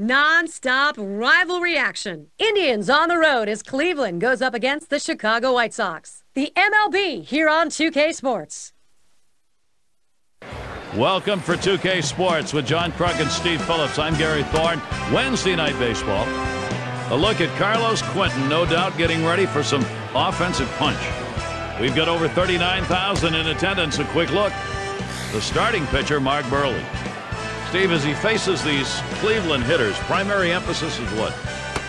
Non-stop rivalry action. Indians on the road as Cleveland goes up against the Chicago White Sox. The MLB here on 2K Sports. Welcome for 2K Sports with John Kruk and Steve Phillips. I'm Gary Thorne. Wednesday night baseball. A look at Carlos Quentin, no doubt getting ready for some offensive punch. We've got over 39,000 in attendance. A quick look. The starting pitcher, Mark Buehrle. Steve, as he faces these Cleveland hitters, primary emphasis is what?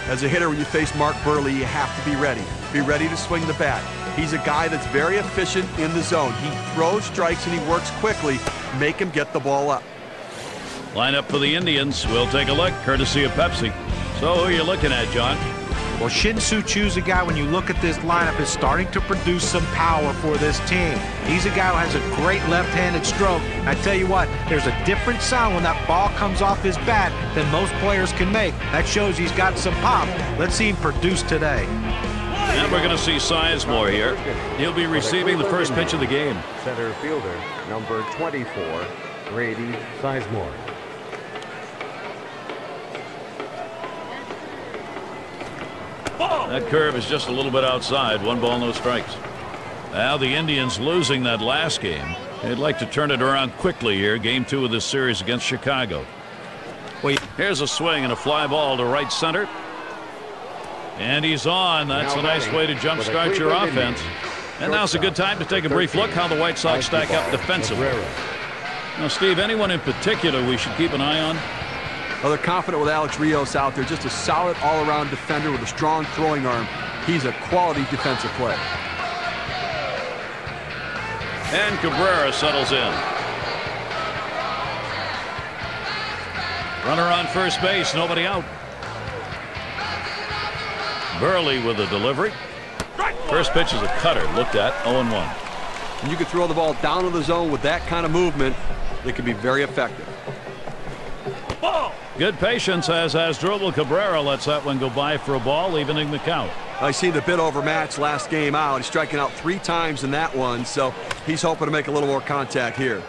As a hitter, when you face Mark Buehrle, you have to be ready. Be ready to swing the bat. He's a guy that's very efficient in the zone. He throws strikes and he works quickly. Make him get the ball up. Lineup for the Indians. We'll take a look, courtesy of Pepsi. So who are you looking at, John? Well, Shin-Soo Choo's a guy, when you look at this lineup, is starting to produce some power for this team. He's a guy who has a great left-handed stroke. I tell you what, there's a different sound when that ball comes off his bat than most players can make. That shows he's got some pop. Let's see him produce today. And we're going to see Sizemore here. He'll be receiving the first pitch of the game. Center fielder, number 24, Grady Sizemore. That curve is just a little bit outside. One ball, no strikes. Now the Indians losing that last game. They'd like to turn it around quickly here. Game two of this series against Chicago. Wait. Here's a swing and a fly ball to right center. And he's on. That's a nice way to jumpstart your offense. And now's a good time to take a brief look how the White Sox stack up defensively. Now, Steve, anyone in particular we should keep an eye on? Well, they're confident with Alex Rios out there. Just a solid all-around defender with a strong throwing arm. He's a quality defensive player. And Cabrera settles in. Runner on first base, nobody out. Buehrle with a delivery. First pitch is a cutter, looked at 0-1. And you can throw the ball down to the zone with that kind of movement. It can be very effective. Good patience as Asdrubal Cabrera lets that one go by for a ball, evening the count. I seen the bit overmatched last game out. He's striking out three times in that one, so he's hoping to make a little more contact here.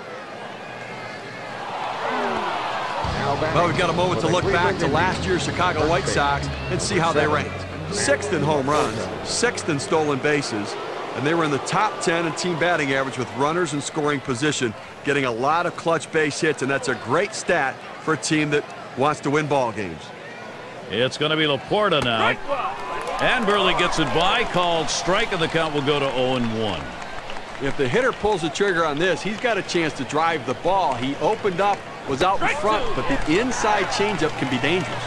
Well, we've got a moment to look back to last year's Chicago White Sox and see how they ranked. Sixth in home runs, sixth in stolen bases, and they were in the top 10 in team batting average with runners in scoring position, getting a lot of clutch base hits, and that's a great stat for a team that wants to win ball games. It's going to be Laporta now. And Buehrle gets it by, called strike, and the count will go to 0-1. If the hitter pulls the trigger on this, he's got a chance to drive the ball. He opened up, was out in front, but the inside changeup can be dangerous.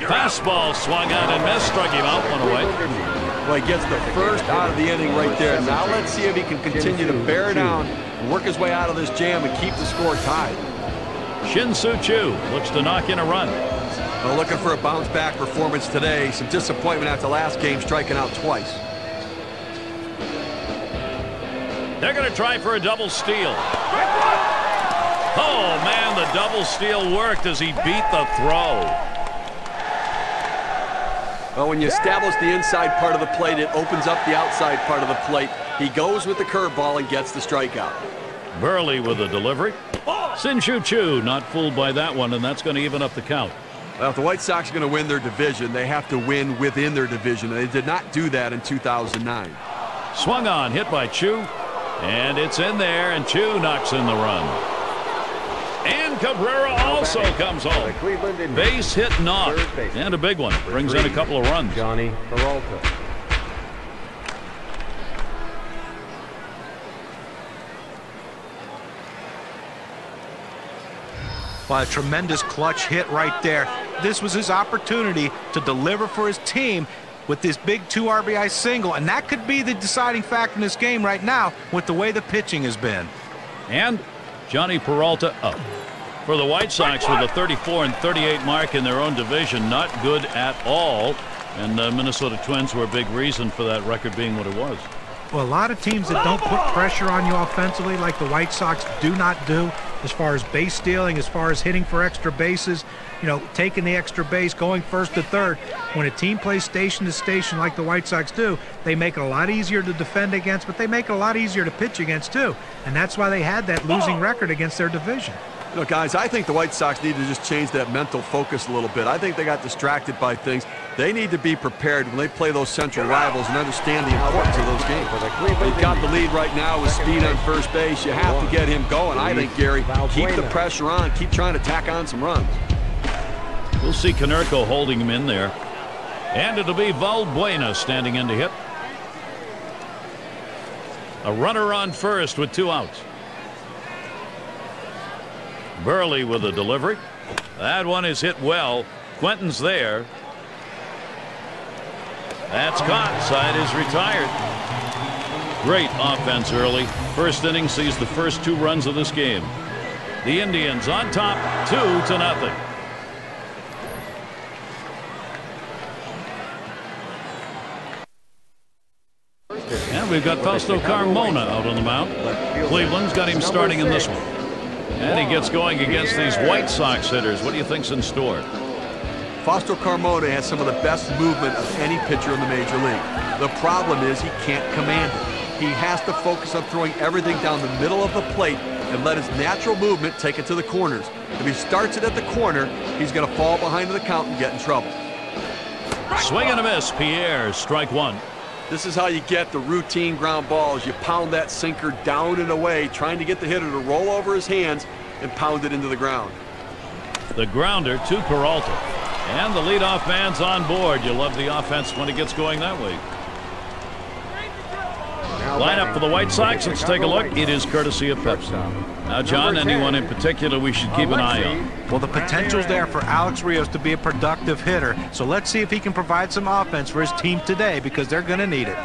Fastball swung out and missed, struck him out, one away. Well, he gets the first out of the inning right there. Now let's see if he can continue to bear down and work his way out of this jam and keep the score tied. Shin-Soo Choo looks to knock in a run. Well, looking for a bounce-back performance today. Some disappointment after last game, striking out twice. They're going to try for a double steal. Oh, man, the double steal worked as he beat the throw. Well, when you establish the inside part of the plate, it opens up the outside part of the plate. He goes with the curveball and gets the strikeout. Buehrle with a delivery. Shin-Soo Choo not fooled by that one, and that's going to even up the count. Well, if the White Sox are going to win their division, they have to win within their division, and they did not do that in 2009. Swung on, hit by Choo, and it's in there, and Choo knocks in the run. And Cabrera also comes home. Base hit knock. And a big one. Brings in a couple of runs. Jhonny Peralta. Well, a tremendous clutch hit right there. This was his opportunity to deliver for his team with this big two RBI single, and that could be the deciding factor in this game right now with the way the pitching has been. And Jhonny Peralta up. For the White Sox with a 34 and 38 mark in their own division, not good at all. And the Minnesota Twins were a big reason for that record being what it was. Well, a lot of teams that don't put pressure on you offensively like the White Sox do not do as far as base stealing, as far as hitting for extra bases, you know, taking the extra base, going first to third. When a team plays station to station like the White Sox do, they make it a lot easier to defend against, but they make it a lot easier to pitch against too. And that's why they had that losing record against their division. Know, guys, I think the White Sox need to just change that mental focus a little bit. I think they got distracted by things. They need to be prepared when they play those central rivals and understand the importance of those games. They've got the lead right now with speed on first base. You have to get him going. I think, Gary, keep the pressure on. Keep trying to tack on some runs. We'll see Konerko holding him in there. And it'll be Valbuena standing in to hit. A runner on first with two outs. Buehrle with a delivery. That one is hit well. Quentin's there. That's caught. Side is retired. Great offense early. First inning sees the first two runs of this game. The Indians on top, two to nothing. And we've got Fausto Carmona out on the mound. Cleveland's got him starting in this one. And he gets going against these White Sox hitters. What do you think's in store? Fausto Carmona has some of the best movement of any pitcher in the major league. The problem is he can't command it. He has to focus on throwing everything down the middle of the plate and let his natural movement take it to the corners. If he starts it at the corner, he's going to fall behind the count and get in trouble. Swing and a miss. Pierre, strike one. This is how you get the routine ground balls. You pound that sinker down and away, trying to get the hitter to roll over his hands and pound it into the ground. The grounder to Peralta. And the leadoff man's on board. You love the offense when it gets going that way. Lineup for the White Sox. Let's take a look. It is courtesy of Pepsi. Now, John, anyone in particular we should keep an eye on? Well, the potential's there for Alex Rios to be a productive hitter. So let's see if he can provide some offense for his team today because they're going to need it.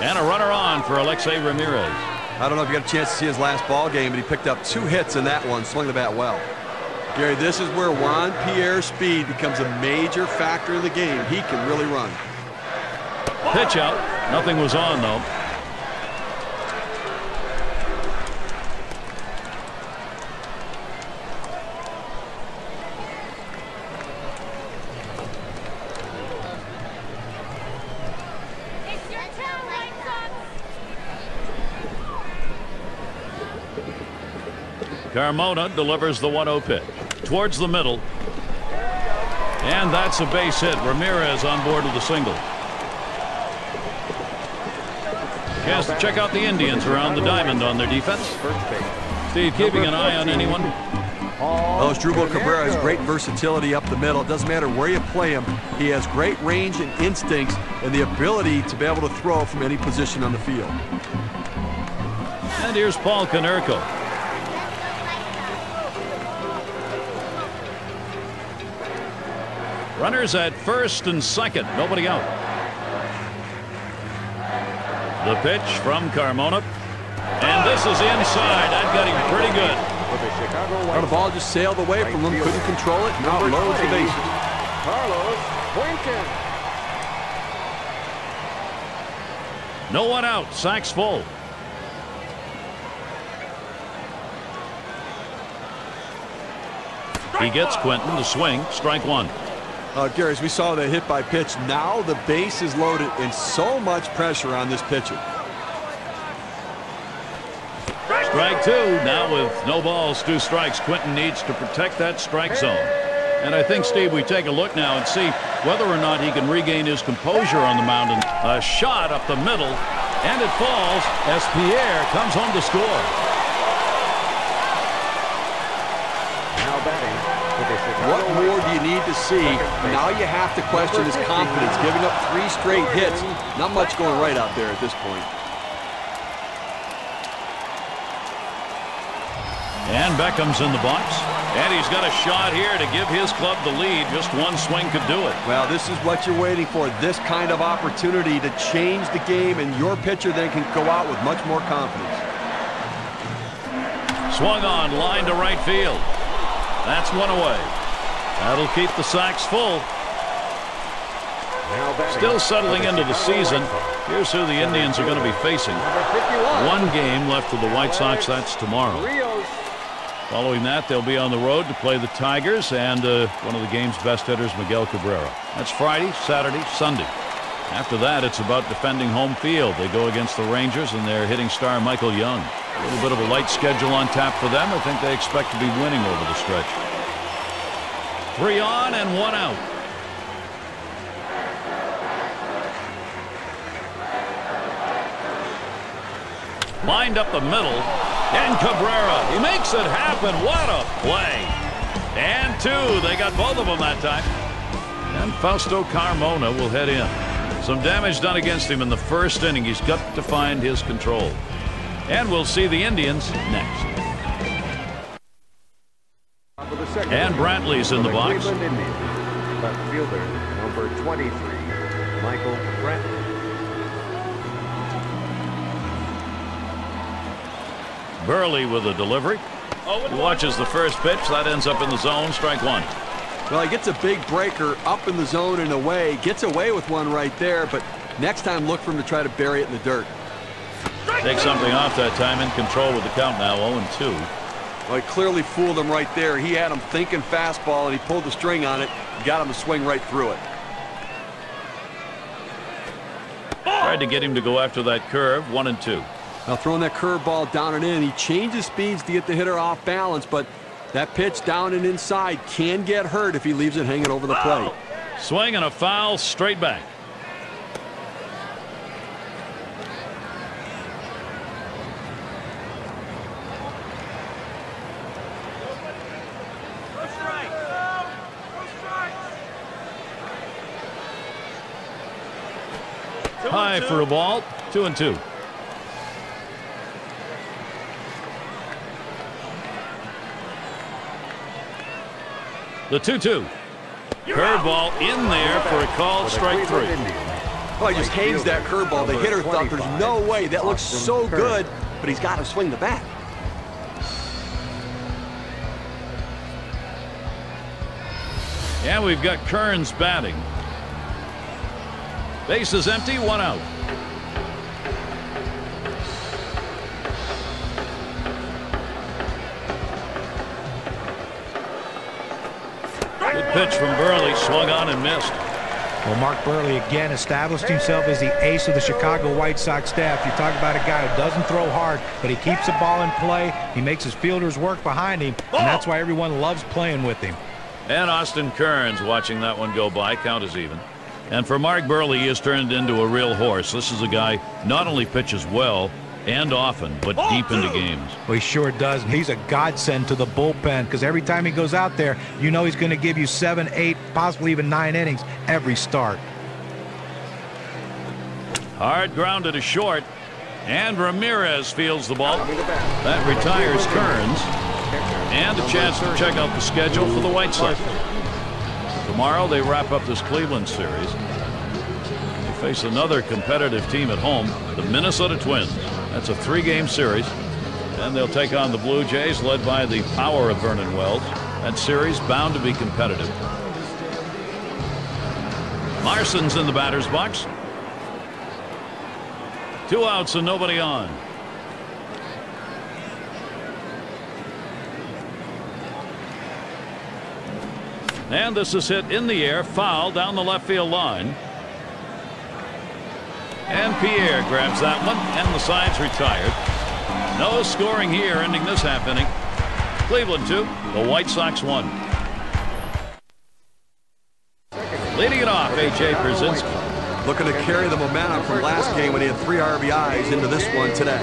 And a runner on for Alexei Ramirez. I don't know if you got a chance to see his last ball game, but he picked up two hits in that one, swung the bat well. Gary, this is where Juan Pierre's speed becomes a major factor in the game. He can really run. Pitch out. Nothing was on, though. Carmona delivers the 1-0 pitch towards the middle. And that's a base hit. Ramirez on board with a single. To check out the Indians around the diamond on their defense. Steve, keeping an eye on anyone? Well, Asdrubal Cabrera has great versatility up the middle. It doesn't matter where you play him. He has great range and instincts and the ability to be able to throw from any position on the field. And here's Paul Konerko. Runners at first and second. Nobody out. The pitch from Carmona. And this is inside. That got him pretty good. Well, the ball just sailed away from him. Couldn't control it. Now loads the bases. Carlos Boykin. No one out. Sacks full. He gets Quentin to swing. Strike one. Uh, Gary, as we saw that hit by pitch, now the base is loaded and so much pressure on this pitcher. Strike two. Now with no balls, two strikes, Quentin needs to protect that strike zone. And I think, Steve, we take a look now and see whether or not he can regain his composure on the mound. And a shot up the middle, and it falls as Pierre comes home to score. You need to see? Now you have to question his confidence, giving up three straight hits. Not much going right out there at this point. And Beckham's in the box. And he's got a shot here to give his club the lead. Just one swing could do it. Well, this is what you're waiting for, this kind of opportunity to change the game, and your pitcher then can go out with much more confidence. Swung on, line to right field. That's one away. That'll keep the Sox full. Still settling into the season. Here's who the Indians are going to be facing. One game left for the White Sox. That's tomorrow. Following that, they'll be on the road to play the Tigers and uh, one of the game's best hitters, Miguel Cabrera. That's Friday, Saturday, Sunday. After that, it's about defending home field. They go against the Rangers and their hitting star, Michael Young. A little bit of a light schedule on tap for them. I think they expect to be winning over the stretch. Three on and one out. Lined up the middle. And Cabrera, he makes it happen. What a play. And two. They got both of them that time. And Fausto Carmona will head in. Some damage done against him in the first inning. He's got to find his control. And we'll see the Indians next. And Brantley's in the box. Left fielder, number 23, Michael Brantley. Buehrle with a delivery. He watches the first pitch. That ends up in the zone. Strike one. Well, he gets a big breaker up in the zone and away. Gets away with one right there, but next time look for him to try to bury it in the dirt. Take something off that time. In control with the count now 0-2. Well, he clearly fooled him right there. He had him thinking fastball, and he pulled the string on it. Got him to swing right through it. Tried to get him to go after that curve. One and two. Now throwing that curveball down and in, he changes speeds to get the hitter off balance, but that pitch down and inside can get hurt if he leaves it hanging over the plate. Swing and a foul straight back. High for a ball. Two and two. The 2-2. Curveball in there for a called strike three. Well, he just hangs that curveball. The hitter thought there's no way. That looks so good, but he's got to swing the bat. And we've got Kearns batting. Base is empty, one out. Good pitch from Buehrle, swung on and missed. Well, Mark Buehrle again established himself as the ace of the Chicago White Sox staff. You talk about a guy who doesn't throw hard, but he keeps the ball in play. He makes his fielders work behind him, and that's why everyone loves playing with him. And Austin Kearns watching that one go by. Count is even. And for Mark Buehrle, he has turned into a real horse. This is a guy not only pitches well and often, but deep into games. Well, he sure does. He's a godsend to the bullpen because every time he goes out there, you know he's going to give you seven, eight, possibly even nine innings every start. Hard grounded to short. And Ramirez fields the ball. That retires Kearns. And a chance to check out the schedule for the White Sox. Tomorrow they wrap up this Cleveland series. They face another competitive team at home, the Minnesota Twins. That's a three-game series. And they'll take on the Blue Jays, led by the power of Vernon Wells. That series bound to be competitive. Larson's in the batter's box. Two outs and nobody on. And this is hit in the air, foul down the left field line. And Pierre grabs that one, and the side's retired. No scoring here, ending this half inning. Cleveland 2, the White Sox 1. Leading it off, A.J. Pierzynski. Looking to carry the momentum from last game when he had three RBIs into this one today.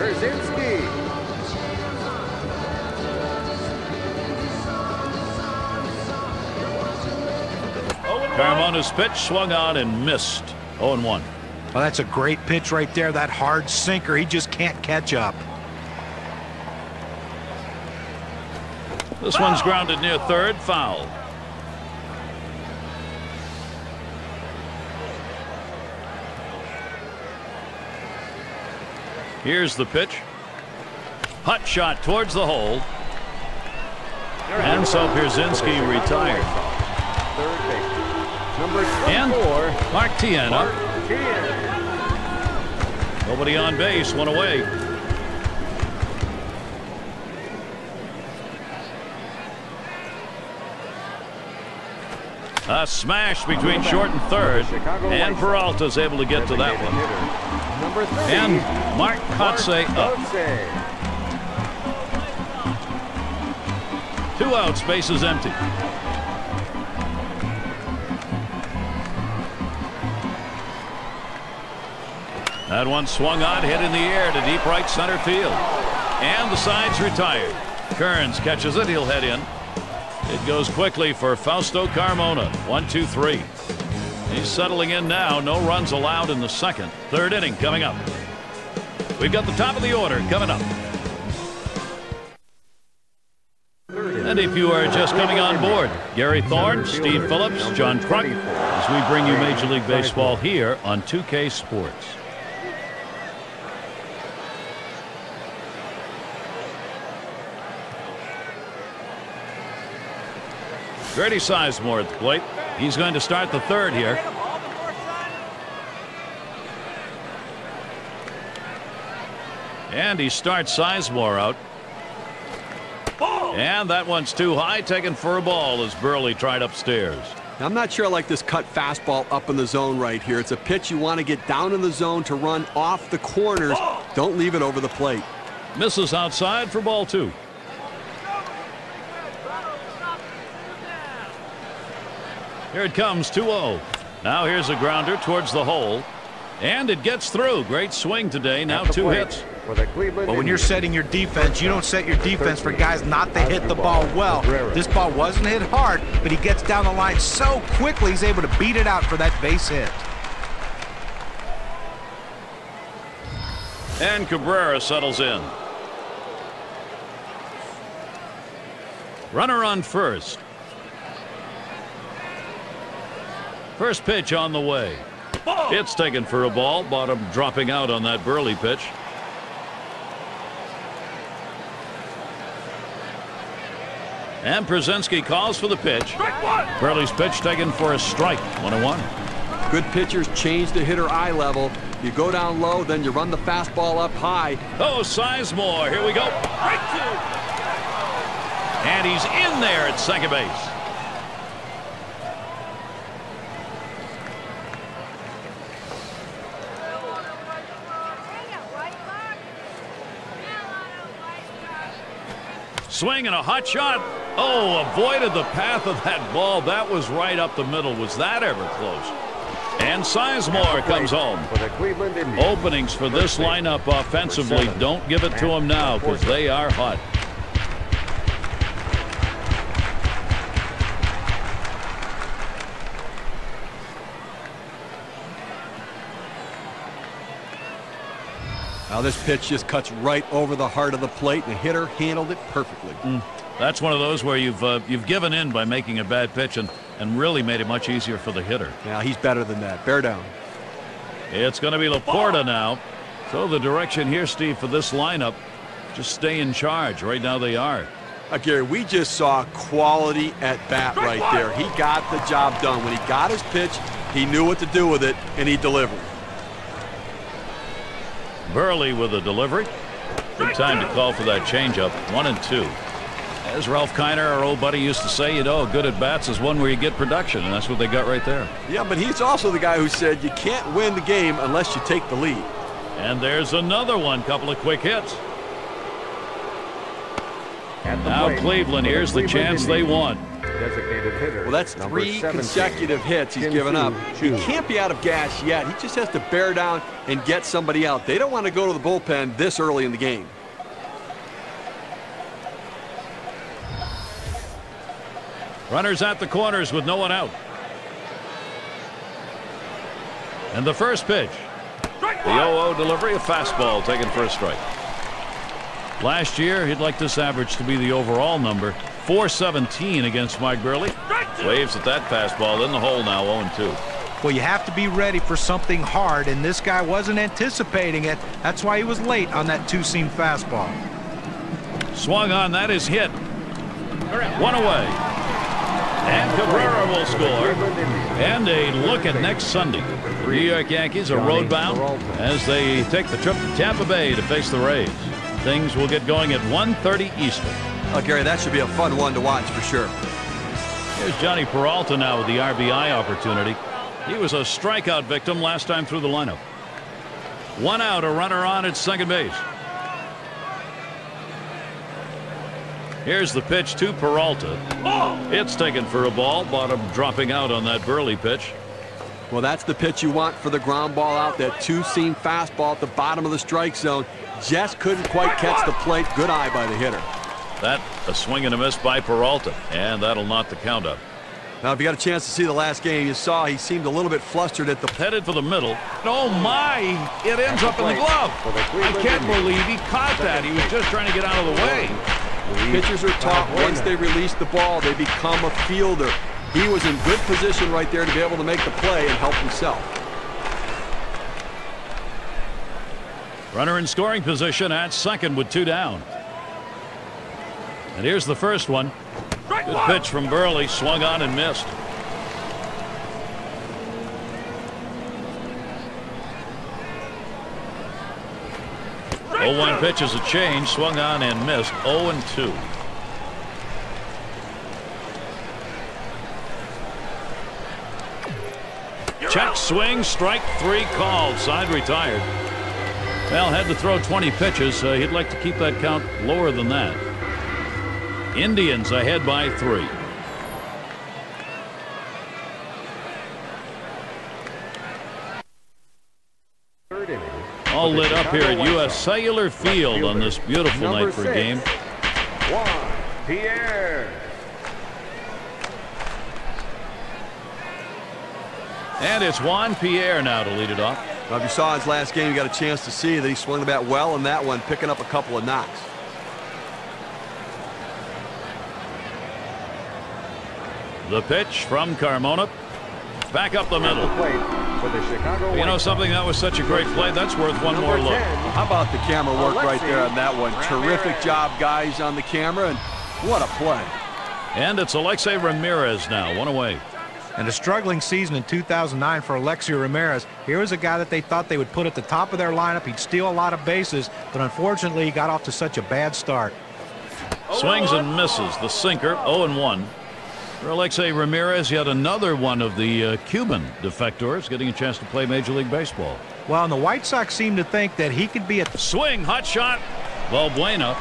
Carmona's pitch swung on and missed. 0-1. Well, that's a great pitch right there. That hard sinker. He just can't catch up. This one's grounded near third, foul. Here's the pitch. Hot shot towards the hole. And so Pierzynski retired. Number And Mark Teahen. Nobody on base, one away. A smash between short and third, and Peralta's able to get to that one. Number 30, And Mark Kotsay up. Two outs, bases empty. That one swung on, hit in the air to deep right center field. And the side's retired. Kearns catches it, he'll head in. It goes quickly for Fausto Carmona. One, two, three. He's settling in now. No runs allowed in the second. Third inning coming up. We've got the top of the order coming up. And if you are just coming on board, Gary Thorne, Steve Phillips, John Kruk, as we bring you Major League Baseball here on 2K Sports. Grady Sizemore at the plate. He's going to start the third here. And he starts Sizemore out. And that one's too high, taken for a ball as Buehrle tried upstairs. Now, I'm not sure I like this cut fastball up in the zone right here. It's a pitch you want to get down in the zone to run off the corners. Don't leave it over the plate. Misses outside for ball two. Here it comes 2-0. Now here's a grounder towards the hole. And it gets through. Great swing today. Now two hits. For the Cleveland But when you're setting your defense, you don't set your defense for guys not to hit the ball well. This ball wasn't hit hard, but he gets down the line so quickly he's able to beat it out for that base hit. And Cabrera settles in. Runner on first. First pitch on the way. It's taken for a ball. Bottom dropping out on that Buehrle pitch. And Pierzynski calls for the pitch. Buehrle's pitch taken for a strike. One and one. Good pitchers change the hitter eye level. You go down low, then you run the fastball up high. Oh, Sizemore. Here we go. And he's in there at second base. Swing and a hot shot. Oh, avoided the path of that ball. That was right up the middle. Was that ever close? And Sizemore comes home. For the Cleveland Indians. Openings for this lineup offensively. Don't give it to them now because they are hot. Now this pitch just cuts right over the heart of the plate. And the hitter handled it perfectly. That's one of those where you've uh, you've given in by making a bad pitch and and really made it much easier for the hitter. Now he's better than that. Bear down. It's going to be Laporta now. So the direction here, Steve, for this lineup, just stay in charge. Right now they are. Uh, Gary, we just saw quality at bat right there. He got the job done. When he got his pitch, he knew what to do with it, and he delivered. Buehrle with a delivery. Good time to call for that changeup. One and two. As Ralph Kiner, our old buddy, used to say, you know, good at bats is one where you get production, and that's what they got right there. Yeah, but he's also the guy who said you can't win the game unless you take the lead. And there's another one. Couple of quick hits. At the Now Cleveland, here's the chance they Indians. want. Designated hitter. Well, that's number three 17, consecutive hits he's given up. He can't be out of gas yet. He just has to bear down and get somebody out. They don't want to go to the bullpen this early in the game. Runners at the corners with no one out. And the first pitch. The 0-0 delivery, a fastball taken for a strike. Last year, he'd like this average to be the overall number. 417 against Mike Buehrle. Waves at that fastball in the hole now 0-2. Well, you have to be ready for something hard, and this guy wasn't anticipating it. That's why he was late on that two-seam fastball. Swung on, that is hit. One away. And Cabrera will score. And a look at next Sunday. The New York Yankees are roadbound as they take the trip to Tampa Bay to face the Rays. Things will get going at 1.30 Eastern. Oh, Gary, that should be a fun one to watch for sure. Here's Jhonny Peralta now with the RBI opportunity. He was a strikeout victim last time through the lineup. One out, a runner on at second base. Here's the pitch to Peralta. It's taken for a ball. Bottom dropping out on that Buehrle pitch. Well, that's the pitch you want for the ground ball out. That two-seam fastball at the bottom of the strike zone. Just couldn't quite catch the plate. Good eye by the hitter. That a swing and a miss by Peralta, and that'll knock the count up. Now, if you got a chance to see the last game, you saw he seemed a little bit flustered at the headed for the middle. Oh my! It ends up in the glove. I can't believe he caught that. He was just trying to get out of the way. Pitchers are taught once they release the ball, they become a fielder. He was in good position right there to be able to make the play and help himself. Runner in scoring position at second with two down. And here's the first one. Good pitch from Buehrle. swung on and missed. Oh one pitch is a change, swung on and missed. 0 and 2. Check swing, strike three called. Side retired. Well, had to throw 20 pitches. Uh, he'd like to keep that count lower than that. Indians ahead by three. All lit up here at U.S. Cellular Field on this beautiful night for a game. Juan Pierre. And it's Juan Pierre now to lead it off. Now, if you saw his last game, you got a chance to see that he swung the bat well in that one, picking up a couple of knocks. The pitch from Carmona. Back up the middle. For the Chicago You know something? That was such a great play. That's worth one more look. How about the camera work right there on that one? Terrific job, guys, on the camera, and what a play. And it's Alexei Ramirez now, one away. And a struggling season in 2009 for Alexei Ramirez. Here was a guy that they thought they would put at the top of their lineup. He'd steal a lot of bases, but unfortunately he got off to such a bad start. Swings and misses. The sinker, 0-1. For Alexei Ramirez, yet another one of the uh, Cuban defectors getting a chance to play Major League Baseball. Well, and the White Sox seem to think that he could be a swing, hot shot, Valbuena.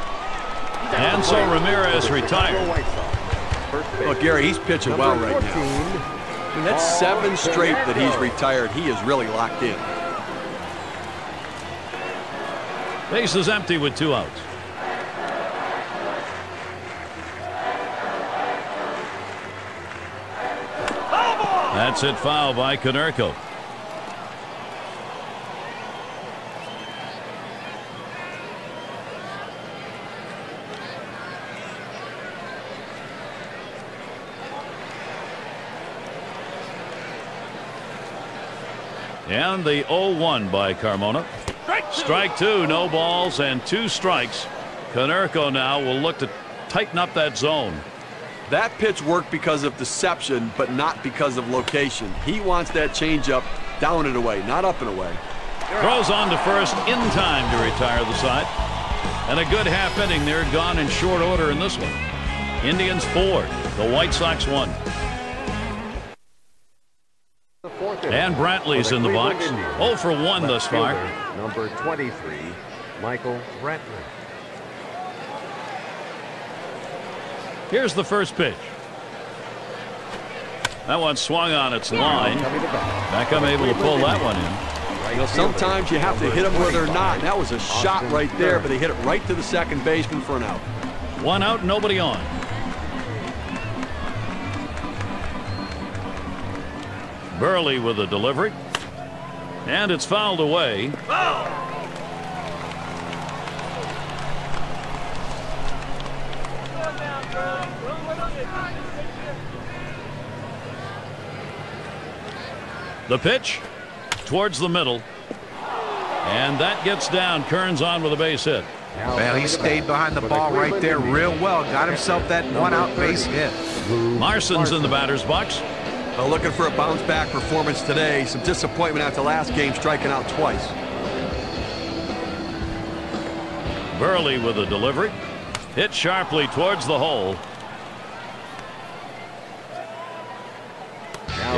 And so Ramirez retired. Look, Gary, he's pitching well right now. I mean, that's seven straight that he's retired. He is really locked in. Base is empty with two outs. That's it foul by Konerko. And the 0-1 by Carmona. Strike two, no balls and two strikes. Konerko now will look to tighten up that zone. That pitch worked because of deception, but not because of location. He wants that changeup down and away, not up and away. Throws on to first in time to retire the side. And a good half inning there, gone in short order in this one. Indians four, the White Sox one. And Brantley's in the box. 0 for 1 thus far. Number 23, Michael Brantley. Here's the first pitch. That one swung on its line. Beckham able to pull that one in. You know, sometimes you have to hit them where they're not. That was a shot right there, but they hit it right to the second baseman for an out. One out, nobody on. Buehrle with a delivery. And it's fouled away. The pitch towards the middle. And that gets down. Kearns on with a base hit. Well, he stayed behind the ball right there real well. Got himself that one out base hit. Marson's in the batter's box. Well, looking for a bounce-back performance today. Some disappointment after last game, striking out twice. Buehrle with a delivery. Hit sharply towards the hole.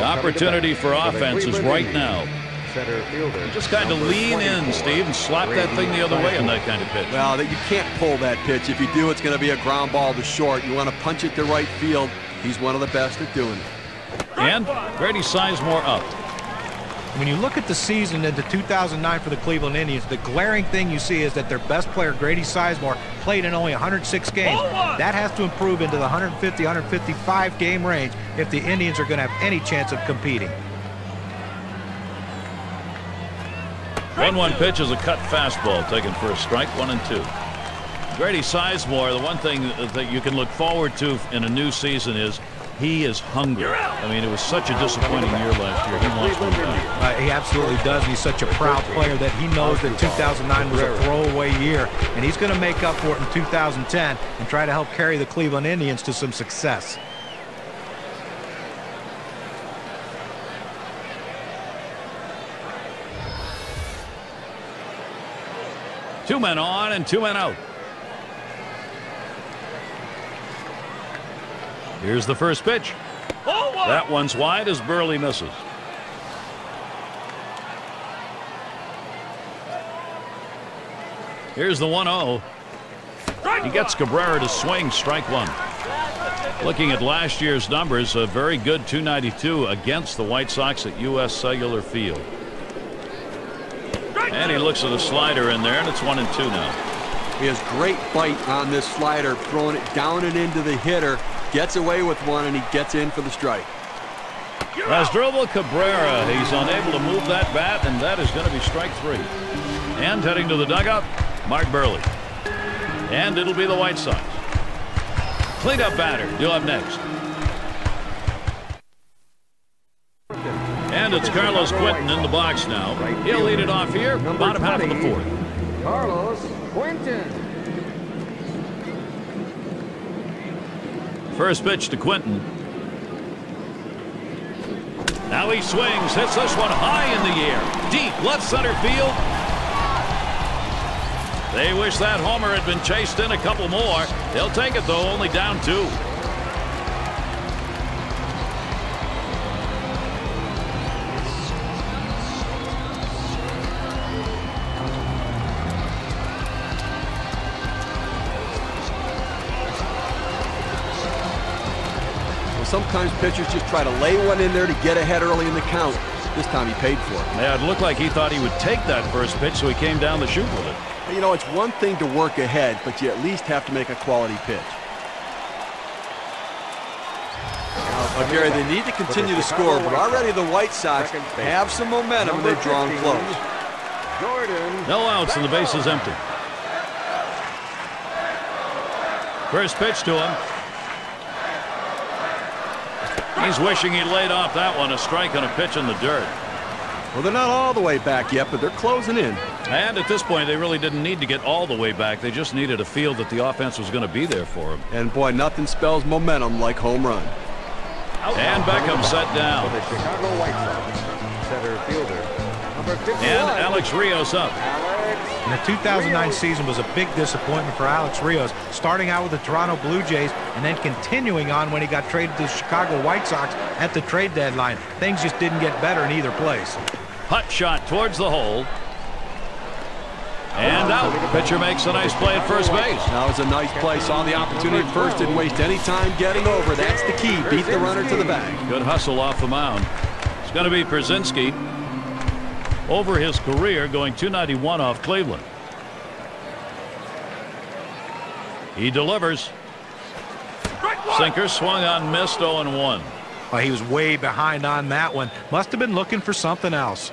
Opportunity for offense is right now. Center fielder. Just kind of lean in, Steve, and slap that thing the other way on that kind of pitch. Well, you can't pull that pitch. If you do, it's going to be a ground ball to short. You want to punch it to right field. He's one of the best at doing it. And Grady Sizemore up. When you look at the season into 2009 for the Cleveland Indians, the glaring thing you see is that their best player, Grady Sizemore, played in only 106 games. That has to improve into the 150, 155 game range if the Indians are going to have any chance of competing. 1-1 pitch is a cut fastball taken for a strike, one and two. Grady Sizemore, the one thing that you can look forward to in a new season is he is hungry. I mean, it was such a disappointing year last year. He wants one. Uh, he absolutely does. He's such a proud player that he knows that 2009 was a throwaway year, and he's going to make up for it in 2010 and try to help carry the Cleveland Indians to some success. Two men on and two men out. Here's the first pitch. That one's wide as Buehrle misses. Here's the 1-0. He gets Cabrera to swing strike one. Looking at last year's numbers, a very good 292 against the White Sox at U.S. Cellular Field. And he looks at a slider in there, and it's one and two now. He has great bite on this slider, throwing it down and into the hitter. Gets away with one, and he gets in for the strike. Asdrubal Cabrera, he's unable to move that bat, and that is going to be strike three. And heading to the dugout, Mark Buehrle. And it'll be the White Sox. Cleanup batter, due up next. And it's Carlos Quentin in the box now. He'll lead it off here, bottom half of the fourth. Carlos Quentin. First pitch to Quentin. Now he swings, hits this one high in the air. Deep left center field. They wish that homer had been chased in a couple more. They'll take it, though, only down two. Sometimes pitchers just try to lay one in there to get ahead early in the count. This time he paid for it. Yeah, it looked like he thought he would take that first pitch, so he came down the chute with it. You know, it's one thing to work ahead, but you at least have to make a quality pitch. Well, Gary, they need to continue to score, but already the White Sox have some momentum and they've drawn close. Jordan. No outs and the base is empty. First pitch to him. He's wishing he laid off that one, a strike on a pitch in the dirt. Well, they're not all the way back yet, but they're closing in. And at this point, they really didn't need to get all the way back. They just needed a feel that the offense was going to be there for them. And boy, nothing spells momentum like home run. And Beckham set down. For down. the Chicago White Sox. Center fielder. Number 51. And Alex Rios up. Alex. And the 2009 season was a big disappointment for Alex Rios, starting out with the Toronto Blue Jays and then continuing on when he got traded to the Chicago White Sox at the trade deadline. Things just didn't get better in either place. Hut shot towards the hole. And out. Pitcher makes a nice play at first base. That was a nice play. Saw the opportunity at first. Didn't waste any time getting over. That's the key. Beat the runner to the bag. Good hustle off the mound. It's going to be Pierzynski over his career going 291 off Cleveland. He delivers. Sinker swung on missed 0 and 1. Well, he was way behind on that one. Must have been looking for something else.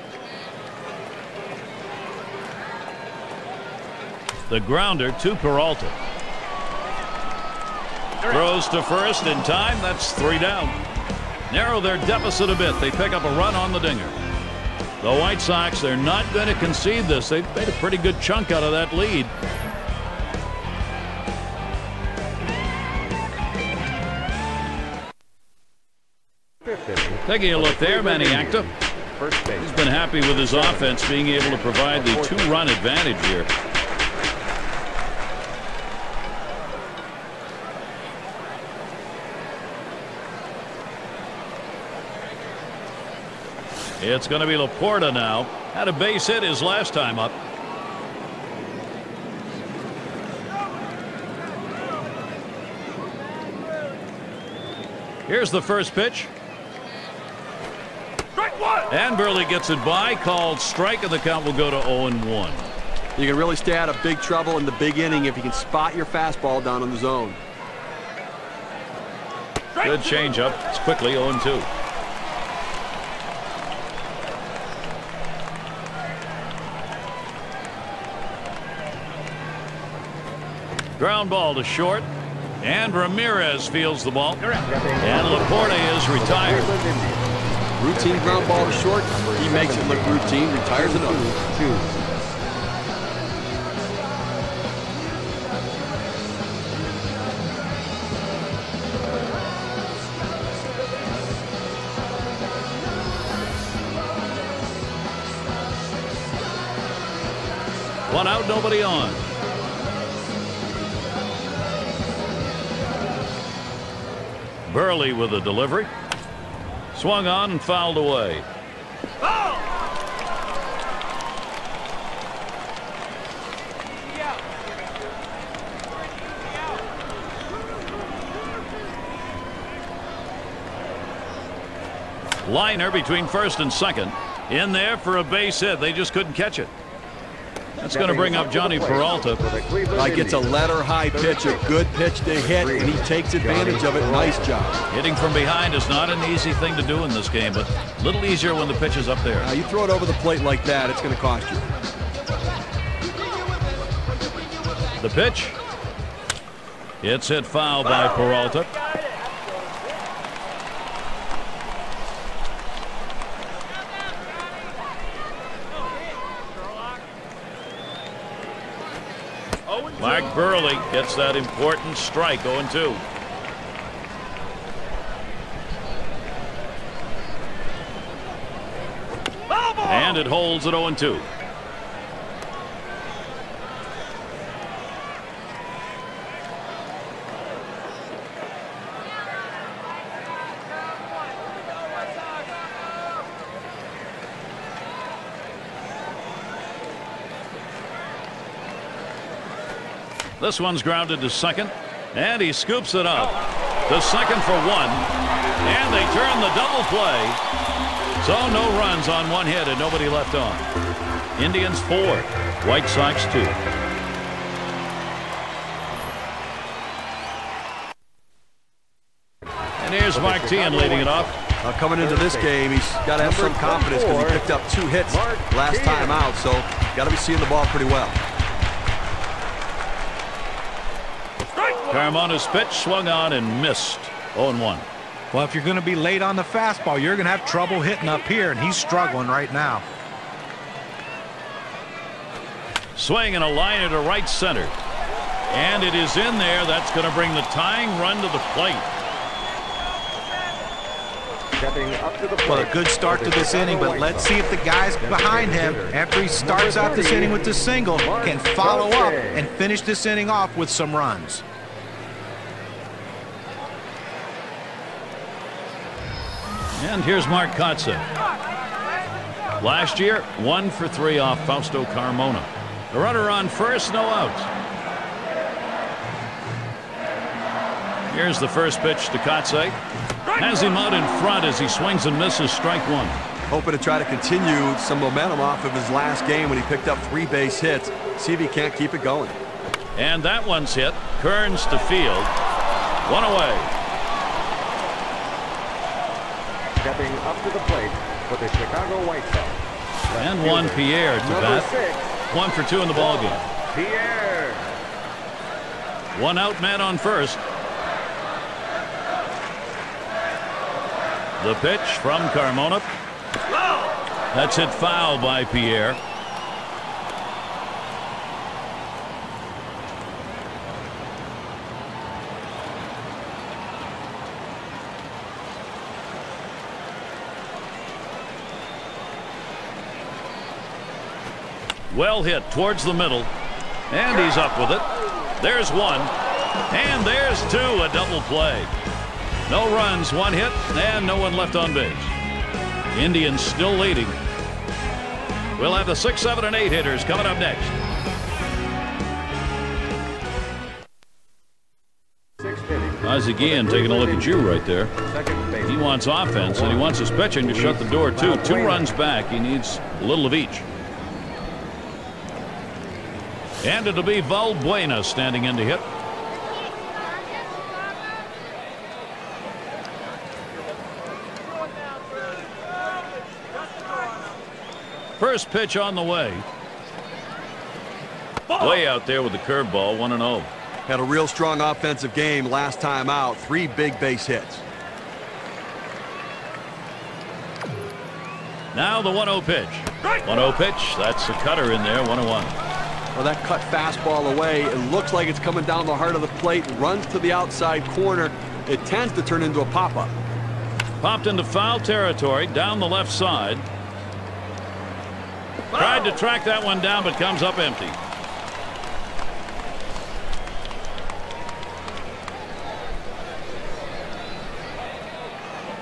The grounder to Peralta. Throws to first in time. That's three down. Narrow their deficit a bit. They pick up a run on the dinger. The White Sox, they're not going to concede this. They've made a pretty good chunk out of that lead. Taking a look there, Manny Acta. He's been happy with his offense being able to provide the two-run advantage here. It's going to be Laporta now. Had a base hit his last time up. Here's the first pitch. Strike one. And Buehrle gets it by, called strike, and the count will go to 0-1. You can really stay out of big trouble in the big inning if you can spot your fastball down in the zone. Good changeup. It's quickly 0-2. Ground ball to short. And Ramirez fields the ball. And LaPorta is retired. Routine ground ball to short. He makes it look routine. Retires another. Two. One out, nobody on. Buehrle with a delivery. Swung on and fouled away. Liner between first and second. In there for a base hit. They just couldn't catch it. That's going to bring up Jhonny Peralta. Like it's a letter high pitch, a good pitch to hit, and he takes advantage of it. Nice job. Hitting from behind is not an easy thing to do in this game, but a little easier when the pitch is up there. Now you throw it over the plate like that, it's going to cost you. The pitch. It's hit foul by Peralta. Mark Buehrle gets that important strike 0-2. And it holds at 0-2. This one's grounded to second, and he scoops it up to second for one, and they turn the double play. So no runs on one hit and nobody left on. Indians four, White Sox two. And here's Mark Teahen leading it off. Uh, coming into this game, he's got to have some confidence because he picked up two hits last time out, so got to be seeing the ball pretty well. Carmona's pitch swung on and missed. 0-1. Well, if you're going to be late on the fastball, you're going to have trouble hitting up here, and he's struggling right now. Swing and a liner to right center. And it is in there. That's going to bring the tying run to the plate. Well, a good start to this inning, but let's see if the guys behind him, after he starts out this inning with the single, can follow up and finish this inning off with some runs. And here's Mark Kotsay. Last year, one for three off Fausto Carmona. The runner on first, no outs. Here's the first pitch to Kotsay. Has him out in front as he swings and misses strike one. Hoping to try to continue some momentum off of his last game when he picked up three base hits. See if he can't keep it going. And that one's hit. Kearns to field. One away. Stepping up to the plate for the Chicago White Sox. And Juan Pierre to bat. One for two in the ballgame. Pierre. One out man on first. The pitch from Carmona. That's hit foul by Pierre. Well hit towards the middle. And he's up with it. There's one. And there's two. A double play. No runs, one hit, and no one left on base. Indians still leading. We'll have the six, seven, and eight hitters coming up next. Isaac Ian taking a look at you right there. He wants offense, and he wants his pitching to shut the door, too. Two runs back. He needs a little of each. And it'll be Valbuena standing in to hit. First pitch on the way. Way out there with the curveball, 1 0. Had a real strong offensive game last time out. Three big base hits. Now the 1 0 pitch. 1 0 pitch. That's a cutter in there, 1 1. Well, that cut fastball away. It looks like it's coming down the heart of the plate. Runs to the outside corner. It tends to turn into a pop up. Popped into foul territory down the left side. Tried to track that one down, but comes up empty.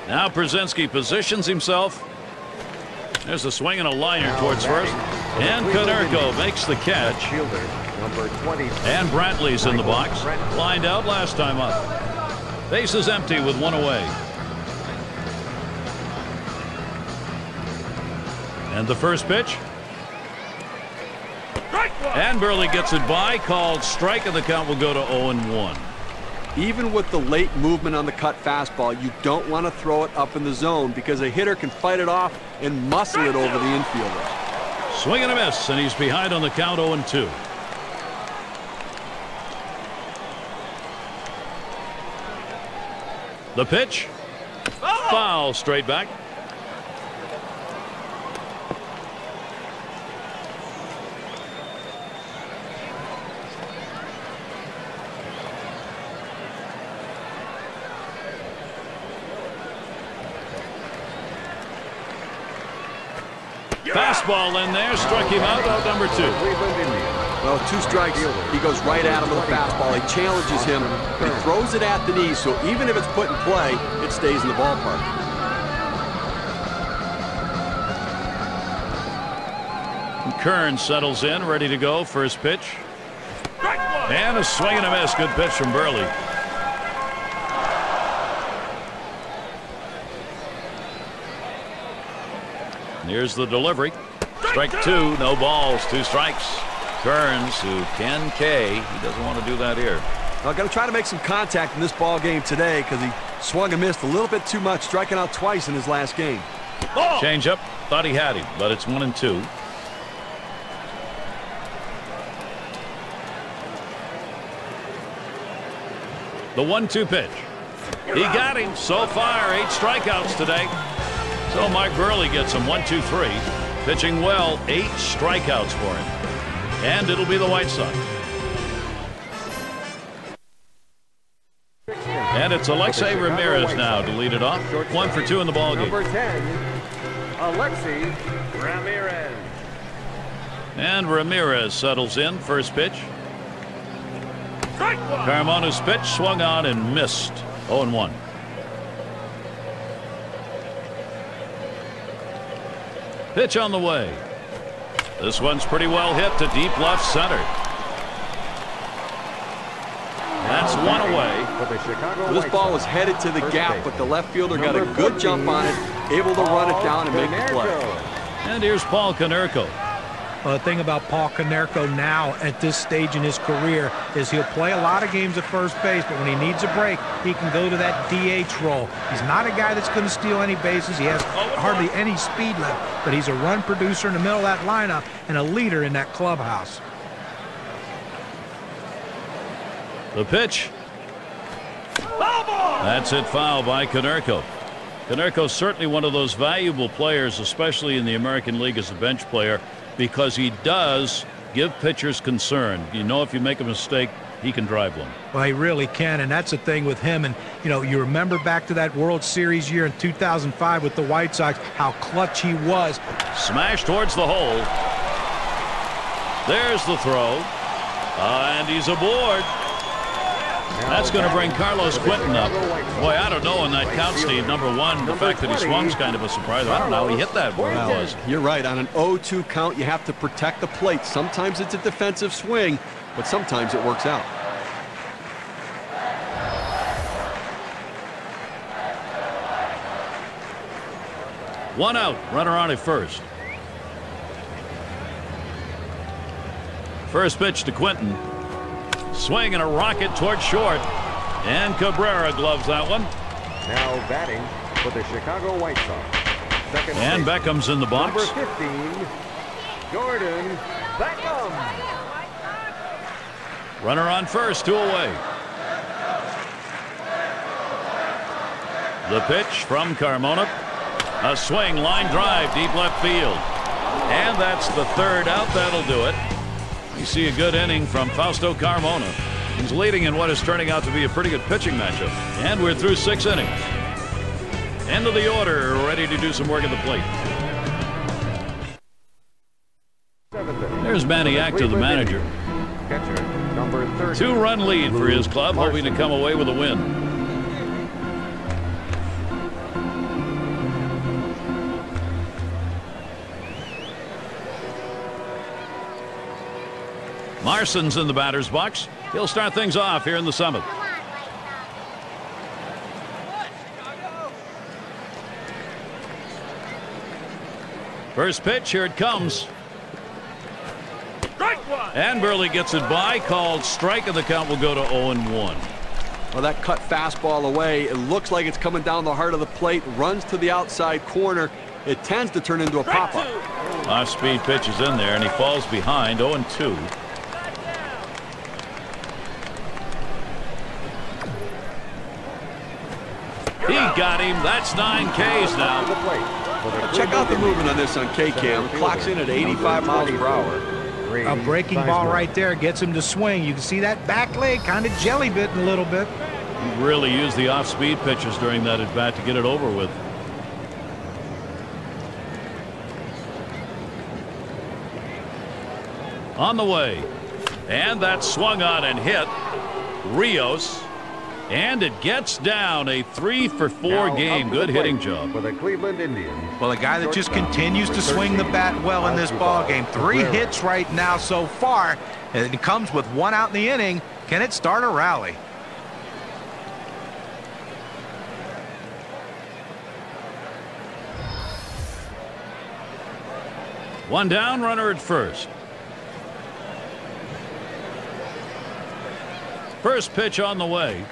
Now Pierzynski positions himself. There's a swing and a liner towards first. And Konerko makes the catch. And Brantley's in the box. Lined out last time up. Base is empty with one away. And the first pitch. And Buehrle gets it by. Called strike, and the count will go to 0-1. Even with the late movement on the cut fastball, you don't want to throw it up in the zone because a hitter can fight it off and muscle it over the infielder. Swing and a miss, and he's behind on the count 0-2. The pitch. Oh! Foul straight back. Fastball in there, struck him out, out number two. Well, two strikes, he goes right at him with a fastball. He challenges him. He throws it at the knees, so even if it's put in play, it stays in the ballpark. Kearns settles in, ready to go. First pitch. And a swing and a miss. Good pitch from Buehrle. Here's the delivery. Strike two, no balls, two strikes. Kearns, who can K, he doesn't want to do that here. Well, got to try to make some contact in this ball game today because he swung and missed a little bit too much, striking out twice in his last game. Change up, thought he had him, but it's one and two. The one-two pitch. He got him so far, eight strikeouts today. So Mike Buehrle gets him one, two, three. Pitching well, eight strikeouts for him. And it'll be the White Sox. And it's Alexei Ramirez now to lead it off. One for two in the ball game. Number 10, Alexei Ramirez. And Ramirez settles in. First pitch. Carmona's pitch swung on and missed. 0-1. Pitch on the way. This one's pretty well hit to deep left center. That's one away. For the Chicago This ball Sox, was headed to the gap, but the left fielder got a good jump on it, able to run it down and make the play. And here's Paul Konerko. Well, the thing about Paul Konerko now at this stage in his career is he'll play a lot of games at first base, but when he needs a break, he can go to that DH role. He's not a guy that's going to steal any bases. He has hardly any speed left, but he's a run producer in the middle of that lineup and a leader in that clubhouse. The pitch. That's it foul by Konerko. Konerko's certainly one of those valuable players, especially in the American League as a bench player, because he does give pitchers concern. You know if you make a mistake, he can drive one. Well, he really can, and that's the thing with him. And, you know, you remember back to that World Series year in 2005 with the White Sox, how clutch he was. Smash towards the hole. There's the throw. Uh, and he's aboard. That's going to bring Carlos Quentin up. Boy, I don't know on that count, Steve. Number one, the fact that he swung's kind of a surprise. I don't know how he hit that where well. You're right. On an 0-2 count, you have to protect the plate. Sometimes it's a defensive swing, but sometimes it works out. One out. Runner on at first. First pitch to Quentin. Swing and a rocket towards short. And Cabrera gloves that one. Now batting for the Chicago White Sox. Second and Beckham's in the box. Number 15, Gordon Beckham. Runner on first, two away. The pitch from Carmona. A swing, line drive, deep left field. And that's the third out. That'll do it. You see a good inning from Fausto Carmona. He's leading in what is turning out to be a pretty good pitching matchup. And we're through six innings. End of the order, ready to do some work at the plate. There's Manny Acta, the manager. Two-run lead for his club, hoping to come away with a win. Marson's in the batter's box. He'll start things off here in the seventh. First pitch, here it comes. And Buehrle gets it by, called strike, and the count will go to 0-1. Well, that cut fastball away. It looks like it's coming down the heart of the plate, runs to the outside corner. It tends to turn into a pop-up. Off-speed pitch is in there, and he falls behind 0-2. He got him. That's nine Ks now. Check out the movement on this on K-Cam. Clocks in at 85 miles per hour. A breaking ball right there gets him to swing. You can see that back leg kind of jelly bitten a little bit. He really used the off-speed pitches during that at bat to get it over with. On the way. And that swung on and hit. Rios and it gets down a three for four now game. Good hitting job. For the Cleveland Indians. Well, a guy that just continues to swing the bat well in this ball game. Three hits right now so far. And it comes with one out in the inning. Can it start a rally? One down, runner at first. First pitch on the way.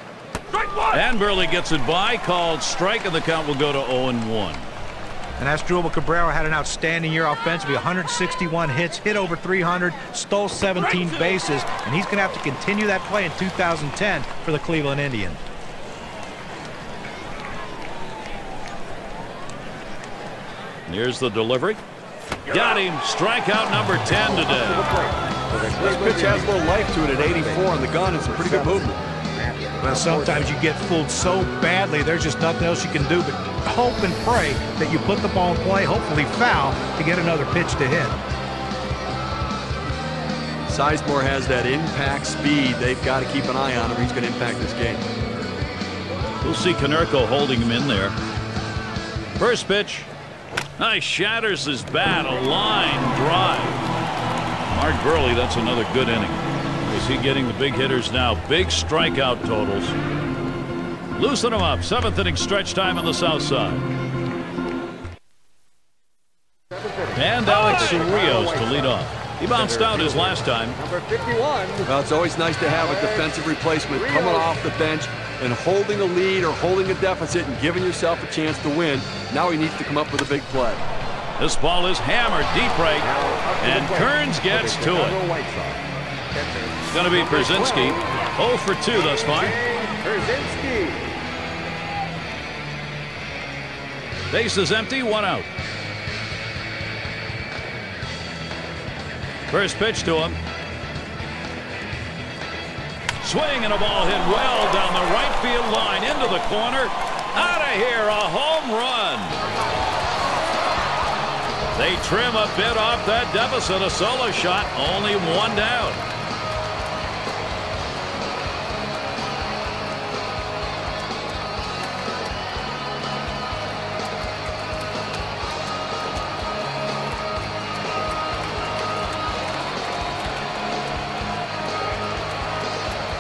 And Buehrle gets it by, called strike, and the count will go to 0-1. And Asdrubal Cabrera had an outstanding year offensively, 161 hits, hit over 300, stole 17 bases, and he's going to have to continue that play in 2010 for the Cleveland Indians. Here's the delivery. Got him. Strikeout number 10 today. This pitch has a little life to it at 84 and the gun is some pretty good movement. Well, sometimes you get fooled so badly, there's just nothing else you can do but hope and pray that you put the ball in play, hopefully foul, to get another pitch to hit. Sizemore has that impact speed. They've got to keep an eye on him. He's going to impact this game. We'll see Konerko holding him in there. First pitch. Nice shatters his bat. A line drive. Mark Buehrle, that's another good inning. Is he getting the big hitters now? Big strikeout totals. Loosen them up. Seventh inning stretch time on the south side. And Alex Rios to lead off. He bounced out his last time. Number 51. Well, it's always nice to have a defensive replacement coming off the bench and holding a lead or holding a deficit and giving yourself a chance to win. Now he needs to come up with a big play. This ball is hammered deep right, and Kearns gets to it. It's going to be Pierzynski. 0 for 2 thus far. Pierzynski. Base is empty, one out. First pitch to him. Swing and a ball hit well down the right field line into the corner. Out of here, a home run. They trim a bit off that deficit. A solo shot, only one down.